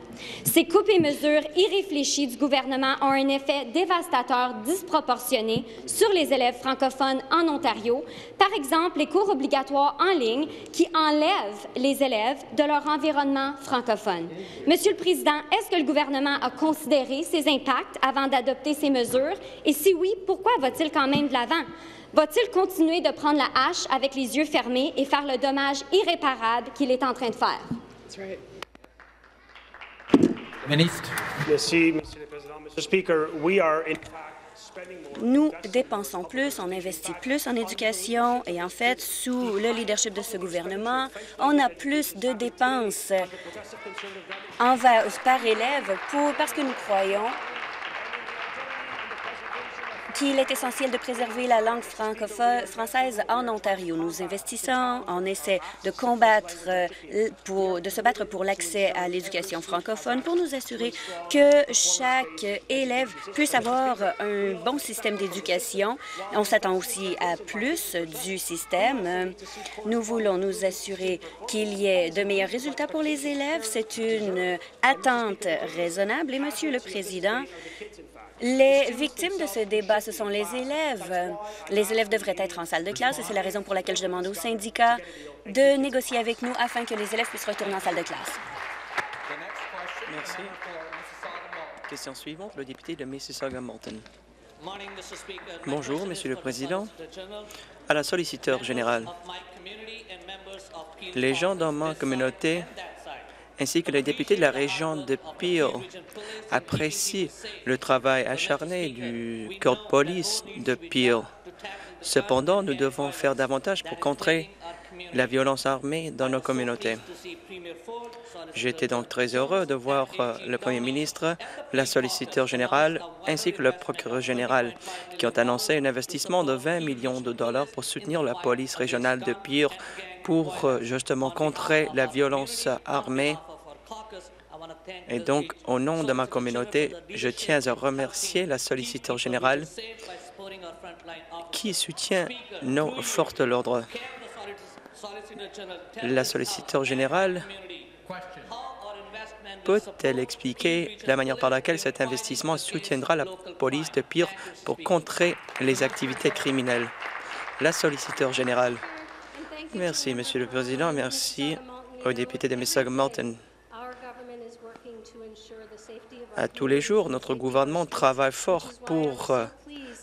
Ces coupes et mesures irréfléchies du gouvernement ont un effet dévastateur disproportionné sur les élèves francophones en Ontario. Par exemple, les cours obligatoires en ligne qui enlèvent les élèves de leur environnement francophone. Monsieur le Président, est-ce que le gouvernement a considérer ces impacts avant d'adopter ces mesures? Et si oui, pourquoi va-t-il quand même de l'avant? Va-t-il continuer de prendre la hache avec les yeux fermés et faire le dommage irréparable qu'il est en train de faire? Ministre. Merci, Monsieur le Président. Mr. Speaker, we are in nous dépensons plus, on investit plus en éducation et en fait, sous le leadership de ce gouvernement, on a plus de dépenses par élève parce que nous croyons qu'il est essentiel de préserver la langue française en Ontario. Nous investissons, on essaie de combattre, euh, de se battre pour l'accès à l'éducation francophone pour nous assurer que chaque élève puisse avoir un bon système d'éducation. On s'attend aussi à plus du système. Nous voulons nous assurer qu'il y ait de meilleurs résultats pour les élèves. C'est une attente raisonnable. Et, Monsieur le Président, les victimes de ce débat, ce sont les élèves. Les élèves devraient être en salle de classe et c'est la raison pour laquelle je demande aux syndicats de négocier avec nous afin que les élèves puissent retourner en salle de classe. Merci. Question suivante, le député de Mississauga-Malton. Bonjour, Monsieur le Président. À la solliciteur générale, les gens dans ma communauté ainsi que les députés de la région de Peel apprécient le travail acharné du corps de police de Peel. Cependant, nous devons faire davantage pour contrer la violence armée dans nos communautés. J'étais donc très heureux de voir euh, le Premier ministre, la solliciteur générale ainsi que le procureur général qui ont annoncé un investissement de 20 millions de dollars pour soutenir la police régionale de Pire pour euh, justement contrer la violence armée. Et donc, au nom de ma communauté, je tiens à remercier la solliciteur générale qui soutient nos forces de l'ordre. La solliciteur générale peut-elle expliquer la manière par laquelle cet investissement soutiendra la police de Pire pour contrer les activités criminelles? La solliciteur générale. Merci, Monsieur le Président. Merci au député de Mississauga-Malton. À tous les jours, notre gouvernement travaille fort pour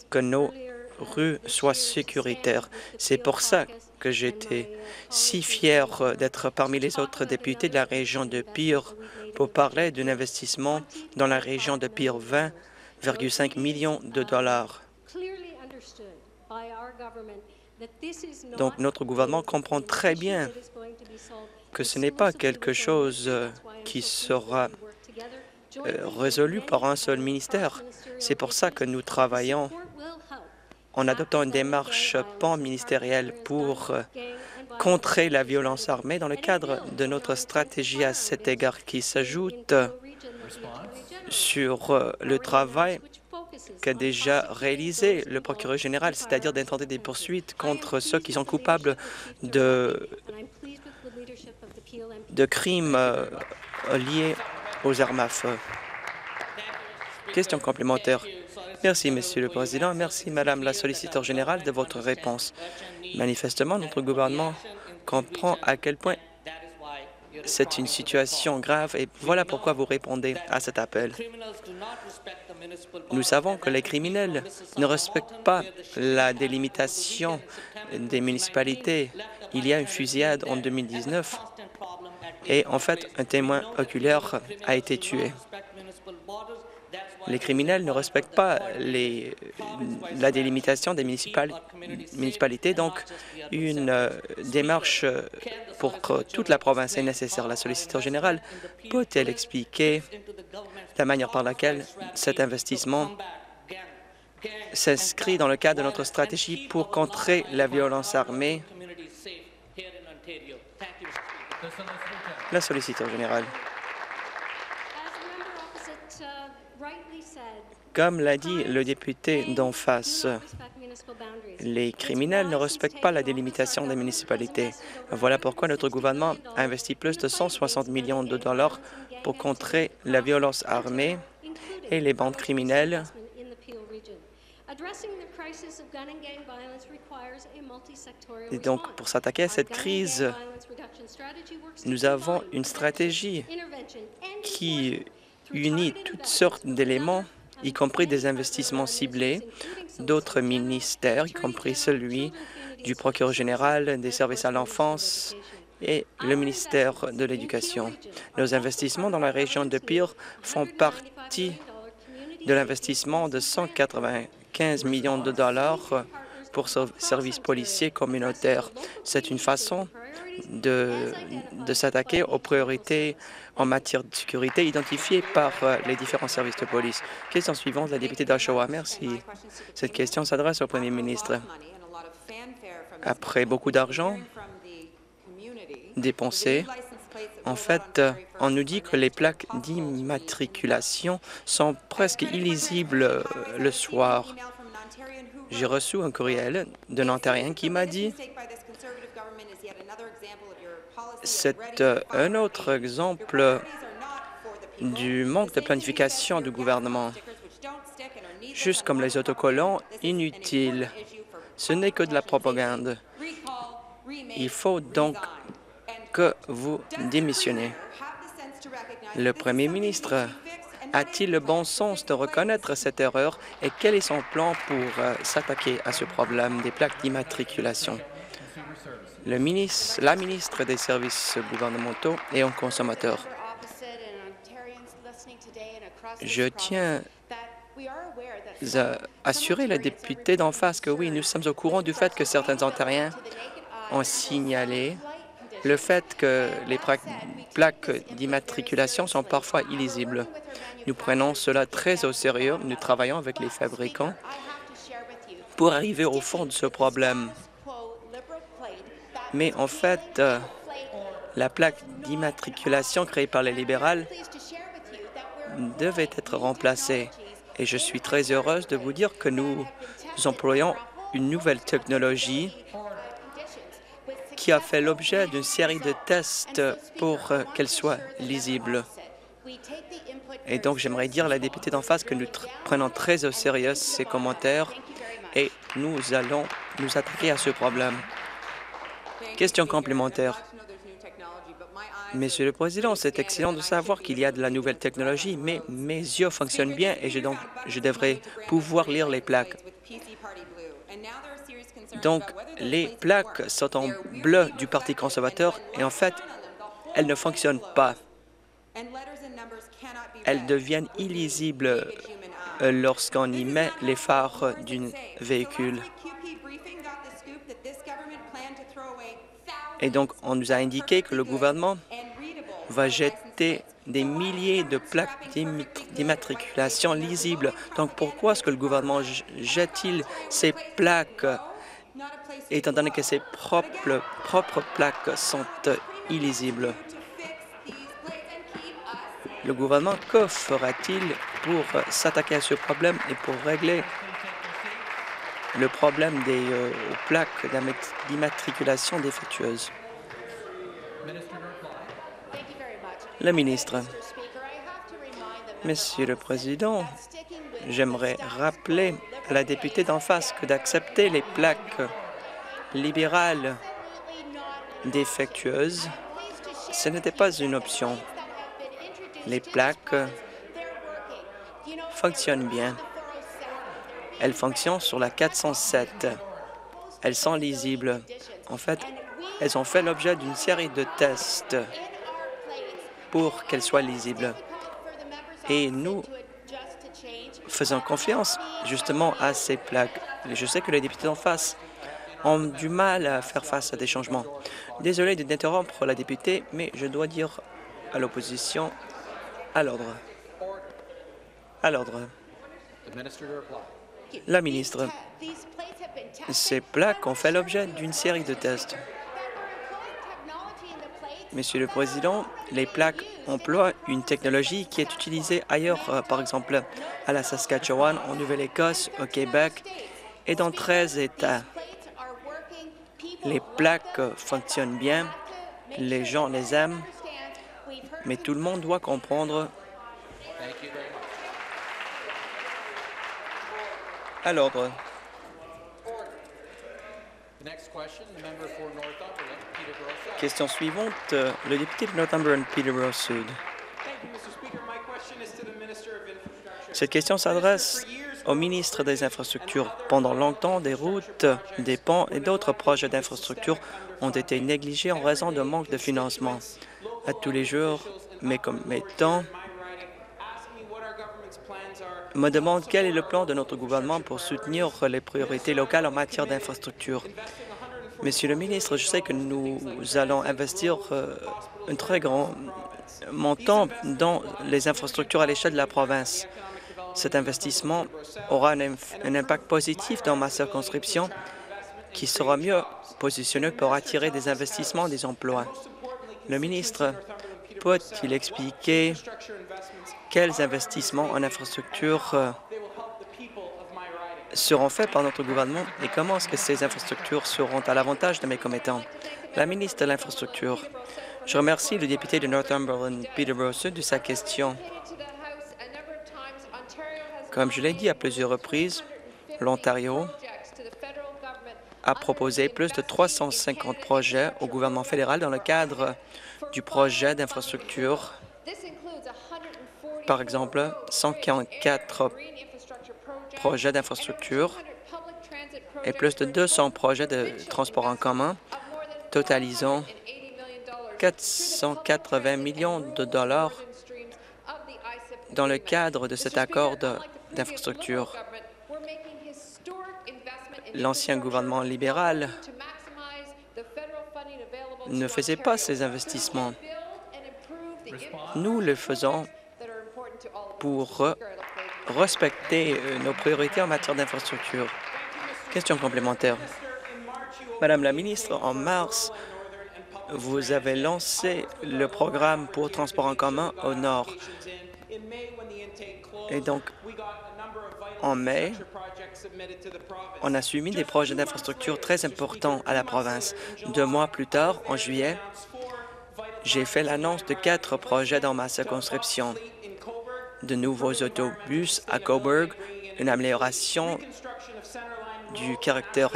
que nos rues soient sécuritaires. C'est pour ça que j'étais si fier d'être parmi les autres députés de la région de Pire pour parler d'un investissement dans la région de Pire, 20,5 millions de dollars. Donc, notre gouvernement comprend très bien que ce n'est pas quelque chose qui sera euh, résolu par un seul ministère. C'est pour ça que nous travaillons en adoptant une démarche pan-ministérielle pour euh, contrer la violence armée dans le cadre de notre stratégie à cet égard qui s'ajoute sur euh, le travail qu'a déjà réalisé le procureur général, c'est-à-dire d'intenter des poursuites contre ceux qui sont coupables de, de crimes euh, liés aux armes à feu. Question complémentaire. Merci, Monsieur le Président. Merci, Madame la solliciteur générale, de votre réponse. Manifestement, notre gouvernement comprend à quel point c'est une situation grave et voilà pourquoi vous répondez à cet appel. Nous savons que les criminels ne respectent pas la délimitation des municipalités. Il y a une fusillade en 2019 et en fait, un témoin oculaire a été tué. Les criminels ne respectent pas la délimitation des municipalités, donc une euh, démarche pour toute la province est nécessaire. La solliciteur générale peut-elle expliquer la manière par laquelle cet investissement s'inscrit dans le cadre de notre stratégie pour contrer la violence armée? La solliciteur générale. Comme l'a dit le député d'en face, les criminels ne respectent pas la délimitation des municipalités. Voilà pourquoi notre gouvernement a investi plus de 160 millions de dollars pour contrer la violence armée et les bandes criminelles. Et donc, pour s'attaquer à cette crise, nous avons une stratégie qui unit toutes sortes d'éléments y compris des investissements ciblés d'autres ministères, y compris celui du procureur général des services à l'enfance et le ministère de l'Éducation. Nos investissements dans la région de Pire font partie de l'investissement de 195 millions de dollars pour services policiers communautaires. C'est une façon de, s'attaquer aux priorités en matière de sécurité identifiées par euh, les différents services de police. Question suivante, la députée d'Oshawa. Merci. Cette question s'adresse au Premier ministre. Après beaucoup d'argent dépensé, en fait, on nous dit que les plaques d'immatriculation sont presque illisibles euh, le soir. J'ai reçu un courriel d'un Ontarien qui m'a dit c'est euh, un autre exemple du manque de planification du gouvernement. Juste comme les autocollants inutiles, ce n'est que de la propagande. Il faut donc que vous démissionnez. Le Premier ministre a-t-il le bon sens de reconnaître cette erreur et quel est son plan pour euh, s'attaquer à ce problème des plaques d'immatriculation? La ministre des Services gouvernementaux et aux consommateurs. Je tiens à assurer le député d'en face que oui, nous sommes au courant du fait que certains Ontariens ont signalé le fait que les plaques d'immatriculation sont parfois illisibles. Nous prenons cela très au sérieux. Nous travaillons avec les fabricants pour arriver au fond de ce problème. Mais en fait, euh, la plaque d'immatriculation créée par les libérales devait être remplacée. Et je suis très heureuse de vous dire que nous employons une nouvelle technologie qui a fait l'objet d'une série de tests pour euh, qu'elle soit lisible. Et donc, j'aimerais dire à la députée d'en face que nous prenons très au sérieux ces commentaires et nous allons nous attaquer à ce problème. Question complémentaire. Monsieur le Président, c'est excellent de savoir qu'il y a de la nouvelle technologie, mais mes yeux fonctionnent bien et je, devrais pouvoir lire les plaques. Donc, les plaques sont en bleu du Parti conservateur et en fait, elles ne fonctionnent pas. Elles deviennent illisibles euh, lorsqu'on y met les phares d'un véhicule. Et donc, on nous a indiqué que le gouvernement va jeter des milliers de plaques d'immatriculation lisibles. Donc, pourquoi est-ce que le gouvernement jette-t-il ces plaques, étant donné que ses propres, propres plaques sont illisibles? Le gouvernement, que fera-t-il pour s'attaquer à ce problème et pour régler le problème des euh, plaques d'immatriculation défectueuses. Le ministre. Monsieur le Président, j'aimerais rappeler à la députée d'en face que d'accepter les plaques libérales défectueuses, ce n'était pas une option. Les plaques fonctionnent bien. Elles fonctionnent sur la 407. Elles sont lisibles. En fait, elles ont fait l'objet d'une série de tests pour qu'elles soient lisibles. Et nous faisons confiance justement à ces plaques. Je sais que les députés en face ont du mal à faire face à des changements. Désolé d'interrompre la députée, mais je dois dire à l'opposition à l'ordre. À l'ordre. La ministre, ces plaques ont fait l'objet d'une série de tests. Monsieur le Président, les plaques emploient une technologie qui est utilisée ailleurs, euh, par exemple à la Saskatchewan, en Nouvelle-Écosse, au Québec et dans 13 États. Les plaques fonctionnent bien, les gens les aiment, mais tout le monde doit comprendre À l'ordre. Question suivante, le député de Northumberland, Peterborough Sud. Cette question s'adresse au ministre des Infrastructures. Pendant longtemps, des routes, des ponts et d'autres projets d'infrastructures ont été négligés en raison d'un manque de financement. À tous les jours, mes commettants me demande quel est le plan de notre gouvernement pour soutenir les priorités locales en matière d'infrastructure. Monsieur le ministre, je sais que nous allons investir euh, un très grand montant dans les infrastructures à l'échelle de la province. Cet investissement aura un, un impact positif dans ma circonscription qui sera mieux positionné pour attirer des investissements, des emplois. Le ministre peut-il expliquer quels investissements en infrastructure euh, seront faits par notre gouvernement et comment est-ce que ces infrastructures seront à l'avantage de mes commettants? La ministre de l'Infrastructure, je remercie le député de Northumberland, Peterborough Sud, de sa question. Comme je l'ai dit à plusieurs reprises, l'Ontario a proposé plus de 350 projets au gouvernement fédéral dans le cadre du projet d'infrastructure Par exemple, 144 projets d'infrastructure et plus de 200 projets de transport en commun, totalisant 480 millions de dollars dans le cadre de cet accord d'infrastructure. L'ancien gouvernement libéral ne faisait pas ces investissements. Nous le faisons pour respecter euh, nos priorités en matière d'infrastructure. Question complémentaire. Madame la ministre, en mars, vous avez lancé le programme pour transport en commun au Nord. Et donc, en mai, on a soumis des projets d'infrastructure très importants à la province. Deux mois plus tard, en juillet, j'ai fait l'annonce de quatre projets dans ma circonscription. De nouveaux autobus à Coburg, une amélioration du caractère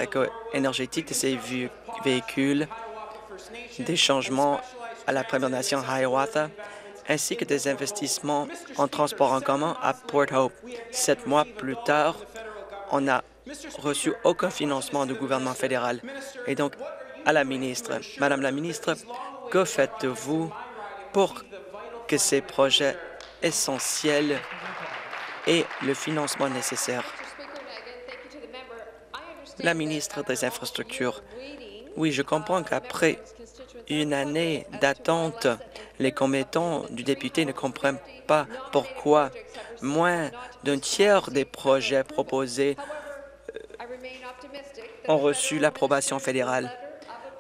énergétique de ces véhicules, des changements à la Première Nation Hiawatha, ainsi que des investissements en transport en commun à Port Hope. Sept mois plus tard, on n'a reçu aucun financement du gouvernement fédéral. Et donc, à la ministre, Madame la ministre, que faites-vous pour que ces projets essentiels aient le financement nécessaire? La ministre des Infrastructures. Oui, je comprends qu'après une année d'attente, les commettants du député ne comprennent pas pourquoi moins d'un tiers des projets proposés euh, ont reçu l'approbation fédérale.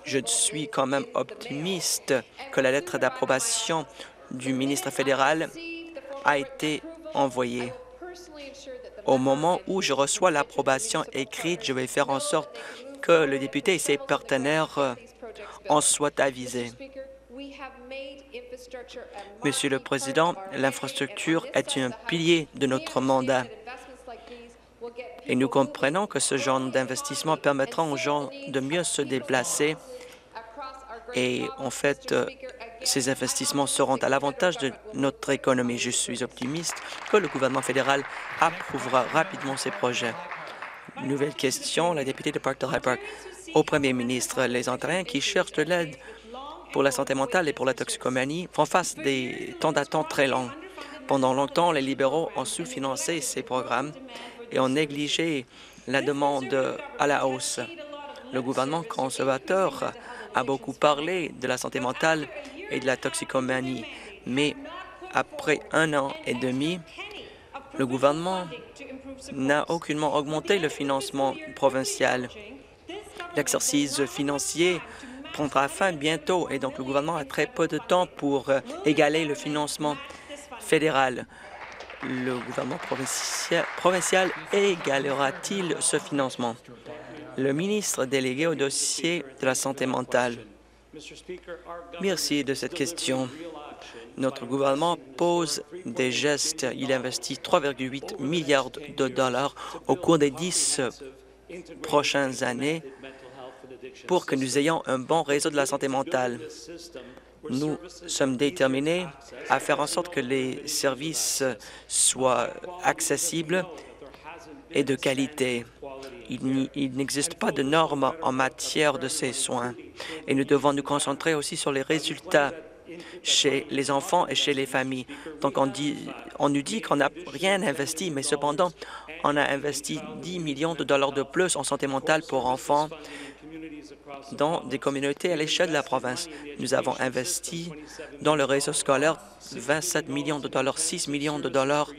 Je suis quand même optimiste que la lettre d'approbation du ministre fédéral a été envoyée. Au moment où je reçois l'approbation écrite, je vais faire en sorte que le député et ses partenaires euh, en soient avisés. Monsieur le Président, l'infrastructure est un pilier de notre mandat et nous comprenons que ce genre d'investissement permettra aux gens de mieux se déplacer et en fait, euh, ces investissements seront à l'avantage de notre économie. Je suis optimiste que le gouvernement fédéral approuvera rapidement ces projets. Nouvelle question, la députée de Park High Park. Au premier ministre, les Ontariens qui cherchent de l'aide pour la santé mentale et pour la toxicomanie font face des temps d'attente très longs. Pendant longtemps, les libéraux ont sous-financé ces programmes et ont négligé la demande à la hausse. Le gouvernement conservateur a beaucoup parlé de la santé mentale et de la toxicomanie, mais après un an et demi, le gouvernement n'a aucunement augmenté le financement provincial. L'exercice financier prendra fin bientôt et donc le gouvernement a très peu de temps pour euh, égaler le financement fédéral. Le gouvernement provincial, égalera-t-il ce financement? Le ministre délégué au dossier de la santé mentale. Merci de cette question. Notre gouvernement pose des gestes. Il investit 3,8 milliards de dollars au cours des dix prochaines années pour que nous ayons un bon réseau de la santé mentale. Nous sommes déterminés à faire en sorte que les services soient accessibles et de qualité. Il n'existe pas de normes en matière de ces soins et nous devons nous concentrer aussi sur les résultats chez les enfants et chez les familles. Donc, on, on nous dit qu'on n'a rien investi, mais cependant, on a investi 10 millions de dollars de plus en santé mentale pour enfants dans des communautés à l'échelle de la province. Nous avons investi dans le réseau scolaire 27 millions de dollars, 6 millions de dollars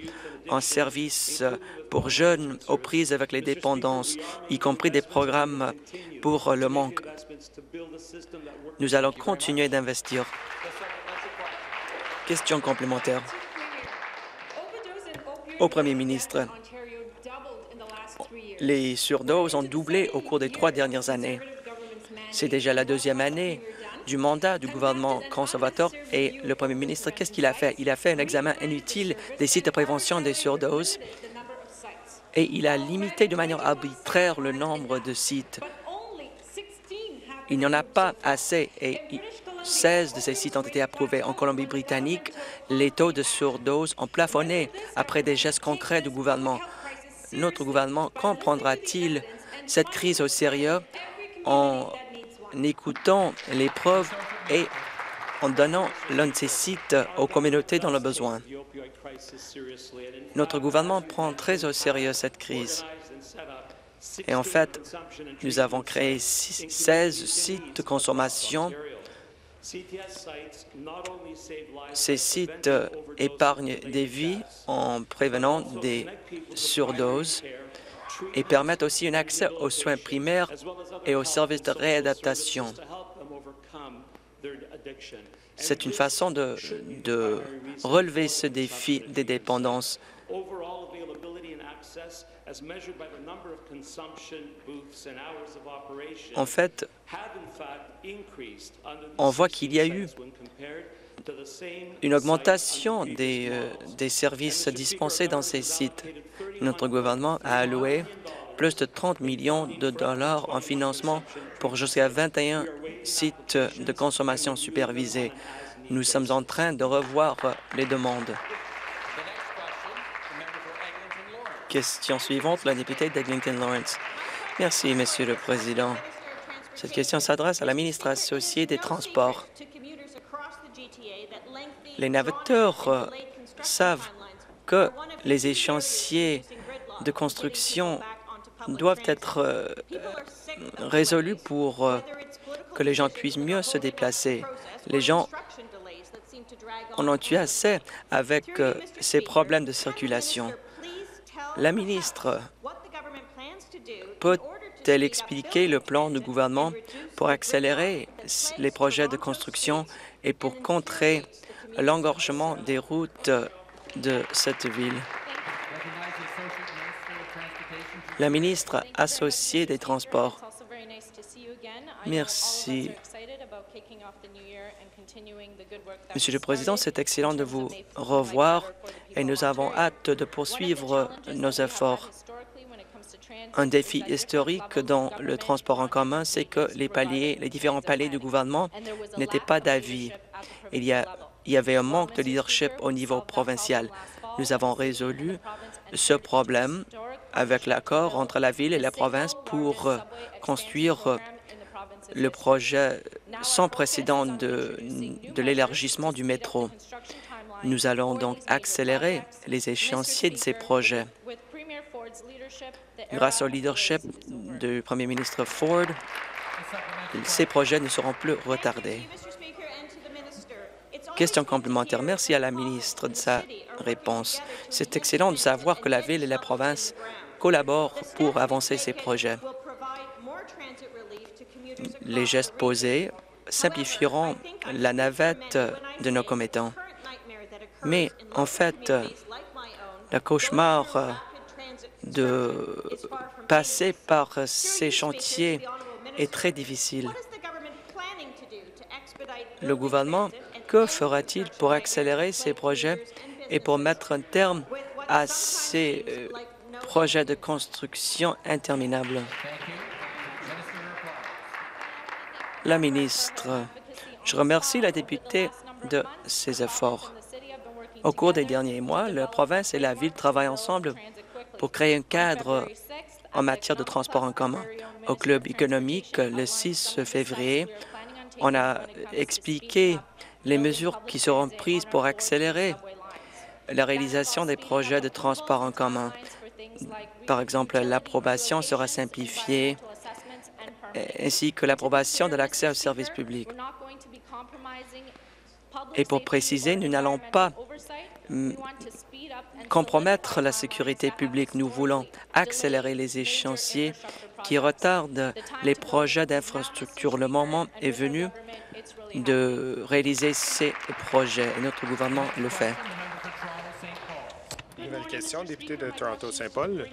en services pour jeunes aux prises avec les dépendances, y compris des programmes pour le manque. Nous allons continuer d'investir. Question complémentaire. Au Premier ministre, les surdoses ont doublé au cours des trois dernières années. C'est déjà la deuxième année du mandat du gouvernement conservateur et le premier ministre, qu'est-ce qu'il a fait? Il a fait un examen inutile des sites de prévention des surdoses et il a limité de manière arbitraire le nombre de sites. Il n'y en a pas assez et 16 de ces sites ont été approuvés. En Colombie-Britannique, les taux de surdose ont plafonné après des gestes concrets du gouvernement. Notre gouvernement comprendra-t-il cette crise au sérieux en écoutant les preuves et en donnant l'un de ces sites aux communautés dans le besoin? Notre gouvernement prend très au sérieux cette crise. Et en fait, nous avons créé 16 sites de consommation. Ces sites épargnent des vies en prévenant des surdoses et permettent aussi un accès aux soins primaires et aux services de réadaptation. C'est une façon de, de, relever ce défi des dépendances. En fait, on voit qu'il y a eu une augmentation des, euh, des services dispensés dans ces sites. Notre gouvernement a alloué plus de 30 millions de dollars en financement pour jusqu'à 21 sites de consommation supervisés. Nous sommes en train de revoir les demandes. Question suivante, la députée d'Eglinton Lawrence. Merci, Monsieur le Président. Cette question s'adresse à la ministre associée des Transports. Les navetteurs euh, savent que les échéanciers de construction doivent être euh, résolus pour euh, que les gens puissent mieux se déplacer. Les gens en ont eu assez avec ces problèmes de circulation. La ministre peut-elle expliquer le plan du gouvernement pour accélérer les projets de construction et pour contrer l'engorgement des routes de cette ville? La ministre associée des Transports. Merci. Monsieur le Président, c'est excellent de vous revoir et nous avons hâte de poursuivre nos efforts. Un défi historique dans le transport en commun, c'est que les, paliers, les différents paliers du gouvernement n'étaient pas d'avis. Il, y il y avait un manque de leadership au niveau provincial. Nous avons résolu ce problème avec l'accord entre la ville et la province pour construire le projet sans précédent de, l'élargissement du métro. Nous allons donc accélérer les échéanciers de ces projets. Grâce au leadership du premier ministre Ford, ces projets ne seront plus retardés. Question complémentaire. Merci à la ministre de sa réponse. C'est excellent de savoir que la Ville et la province collaborent pour avancer ces projets les gestes posés simplifieront la navette de nos commettants. Mais en fait, le cauchemar de passer par ces chantiers est très difficile. Le gouvernement, que fera-t-il pour accélérer ces projets et pour mettre un terme à ces euh, projets de construction interminables? La ministre, je remercie la députée de ses efforts. Au cours des derniers mois, la province et la ville travaillent ensemble pour créer un cadre en matière de transport en commun. Au club économique, le 6 février, on a expliqué les mesures qui seront prises pour accélérer la réalisation des projets de transport en commun. Par exemple, l'approbation sera simplifiée ainsi que l'approbation de l'accès aux services publics. Et pour préciser, nous n'allons pas mm, compromettre la sécurité publique. Nous voulons accélérer les échéanciers qui retardent les projets d'infrastructure. Le moment est venu de réaliser ces projets et notre gouvernement le fait. Nouvelle question, député de Toronto-Saint-Paul.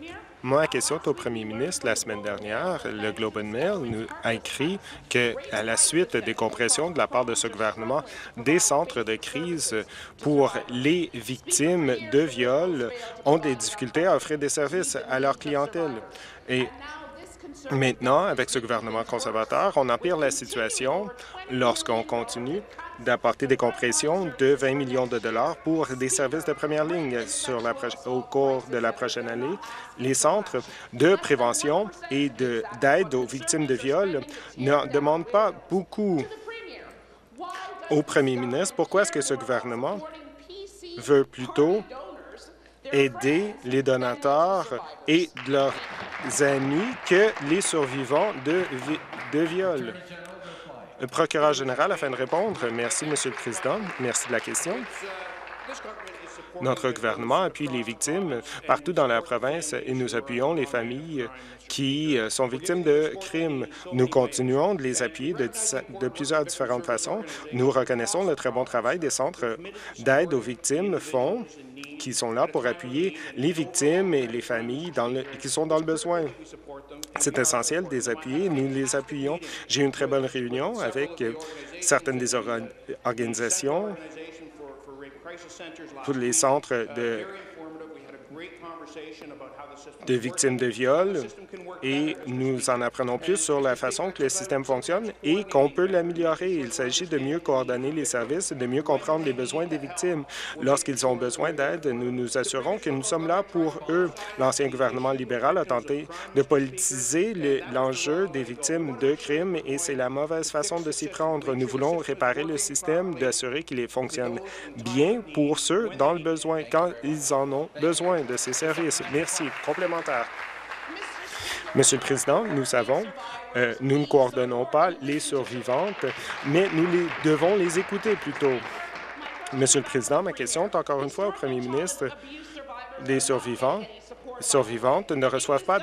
Ma question est au premier ministre. La semaine dernière, le Globe and Mail nous a écrit qu'à la suite des compressions de la part de ce gouvernement, des centres de crise pour les victimes de viols ont des difficultés à offrir des services à leur clientèle. Maintenant, avec ce gouvernement conservateur, on empire la situation lorsqu'on continue d'apporter des compressions de 20 millions de dollars pour des services de première ligne au cours de la prochaine année. Les centres de prévention et d'aide aux victimes de viol ne demandent pas beaucoup au premier ministre. Pourquoi est-ce que ce gouvernement veut plutôt aider les donateurs et leurs amis que les survivants de, de viol? Le procureur général, afin de répondre, merci, Monsieur le Président. Merci de la question. Notre gouvernement appuie les victimes partout dans la province et nous appuyons les familles qui sont victimes de crimes. Nous continuons de les appuyer de, plusieurs différentes façons. Nous reconnaissons le très bon travail des centres d'aide aux victimes font qui sont là pour appuyer les victimes et les familles dans le, qui sont dans le besoin. C'est essentiel de les appuyer. Nous les appuyons. J'ai eu une très bonne réunion avec certaines des organisations pour les centres de de victimes de viol et nous en apprenons plus sur la façon que le système fonctionne et qu'on peut l'améliorer. Il s'agit de mieux coordonner les services, de mieux comprendre les besoins des victimes. Lorsqu'ils ont besoin d'aide, nous nous assurons que nous sommes là pour eux. L'ancien gouvernement libéral a tenté de politiser l'enjeu des victimes de crimes et c'est la mauvaise façon de s'y prendre. Nous voulons réparer le système, d'assurer qu'il fonctionne bien pour ceux dans le besoin, quand ils en ont besoin de ces services. Merci. Complémentaire. Monsieur le Président, nous savons, euh, nous ne coordonnons pas les survivantes, mais nous devons les écouter plutôt. Monsieur le Président, ma question est encore une fois au Premier ministre. Les survivants survivantes ne reçoivent pas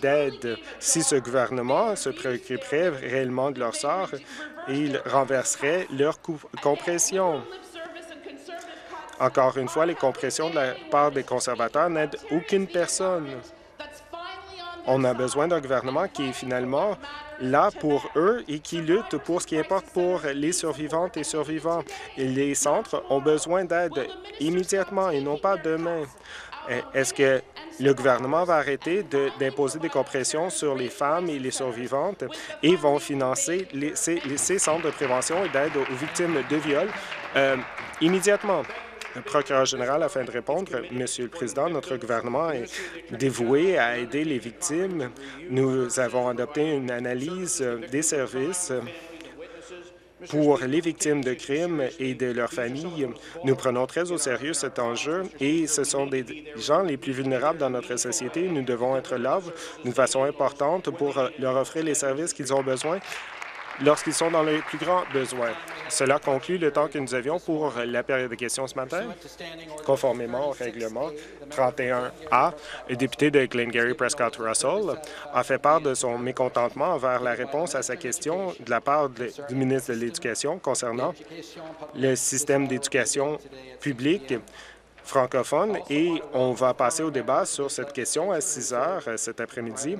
d'aide. Si ce gouvernement se préoccuperait réellement de leur sort, il renverserait leur compression. Encore une fois, les compressions de la part des conservateurs n'aident aucune personne. On a besoin d'un gouvernement qui est finalement là pour eux et qui lutte pour ce qui importe pour les survivantes et survivants. Les centres ont besoin d'aide immédiatement et non pas demain. Est-ce que le gouvernement va arrêter d'imposer des compressions sur les femmes et les survivantes et vont financer ces, centres de prévention et d'aide aux victimes de viol euh, immédiatement? Procureur général, afin de répondre, Monsieur le Président, notre gouvernement est dévoué à aider les victimes. Nous avons adopté une analyse des services pour les victimes de crimes et de leurs familles. Nous prenons très au sérieux cet enjeu et ce sont des gens les plus vulnérables dans notre société. Nous devons être là d'une façon importante pour leur offrir les services qu'ils ont besoin lorsqu'ils sont dans les plus grands besoins. Cela conclut le temps que nous avions pour la période de questions ce matin. Conformément au règlement 31A, le député de Glengarry Prescott Russell a fait part de son mécontentement envers la réponse à sa question de la part du ministre de l'Éducation concernant le système d'éducation publique francophone et on va passer au débat sur cette question à 6 heures cet après-midi.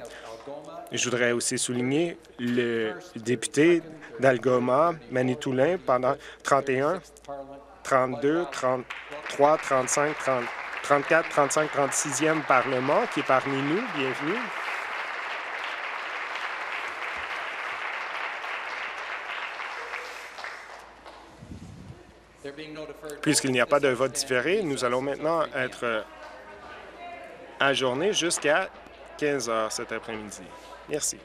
Je voudrais aussi souligner le député d'Algoma, Manitoulin, pendant 31, 32, 33, 35, 30, 34, 35, 36e Parlement, qui est parmi nous. Bienvenue. Puisqu'il n'y a pas de vote différé, nous allons maintenant être ajournés jusqu'à 15 heures cet après-midi. Merci.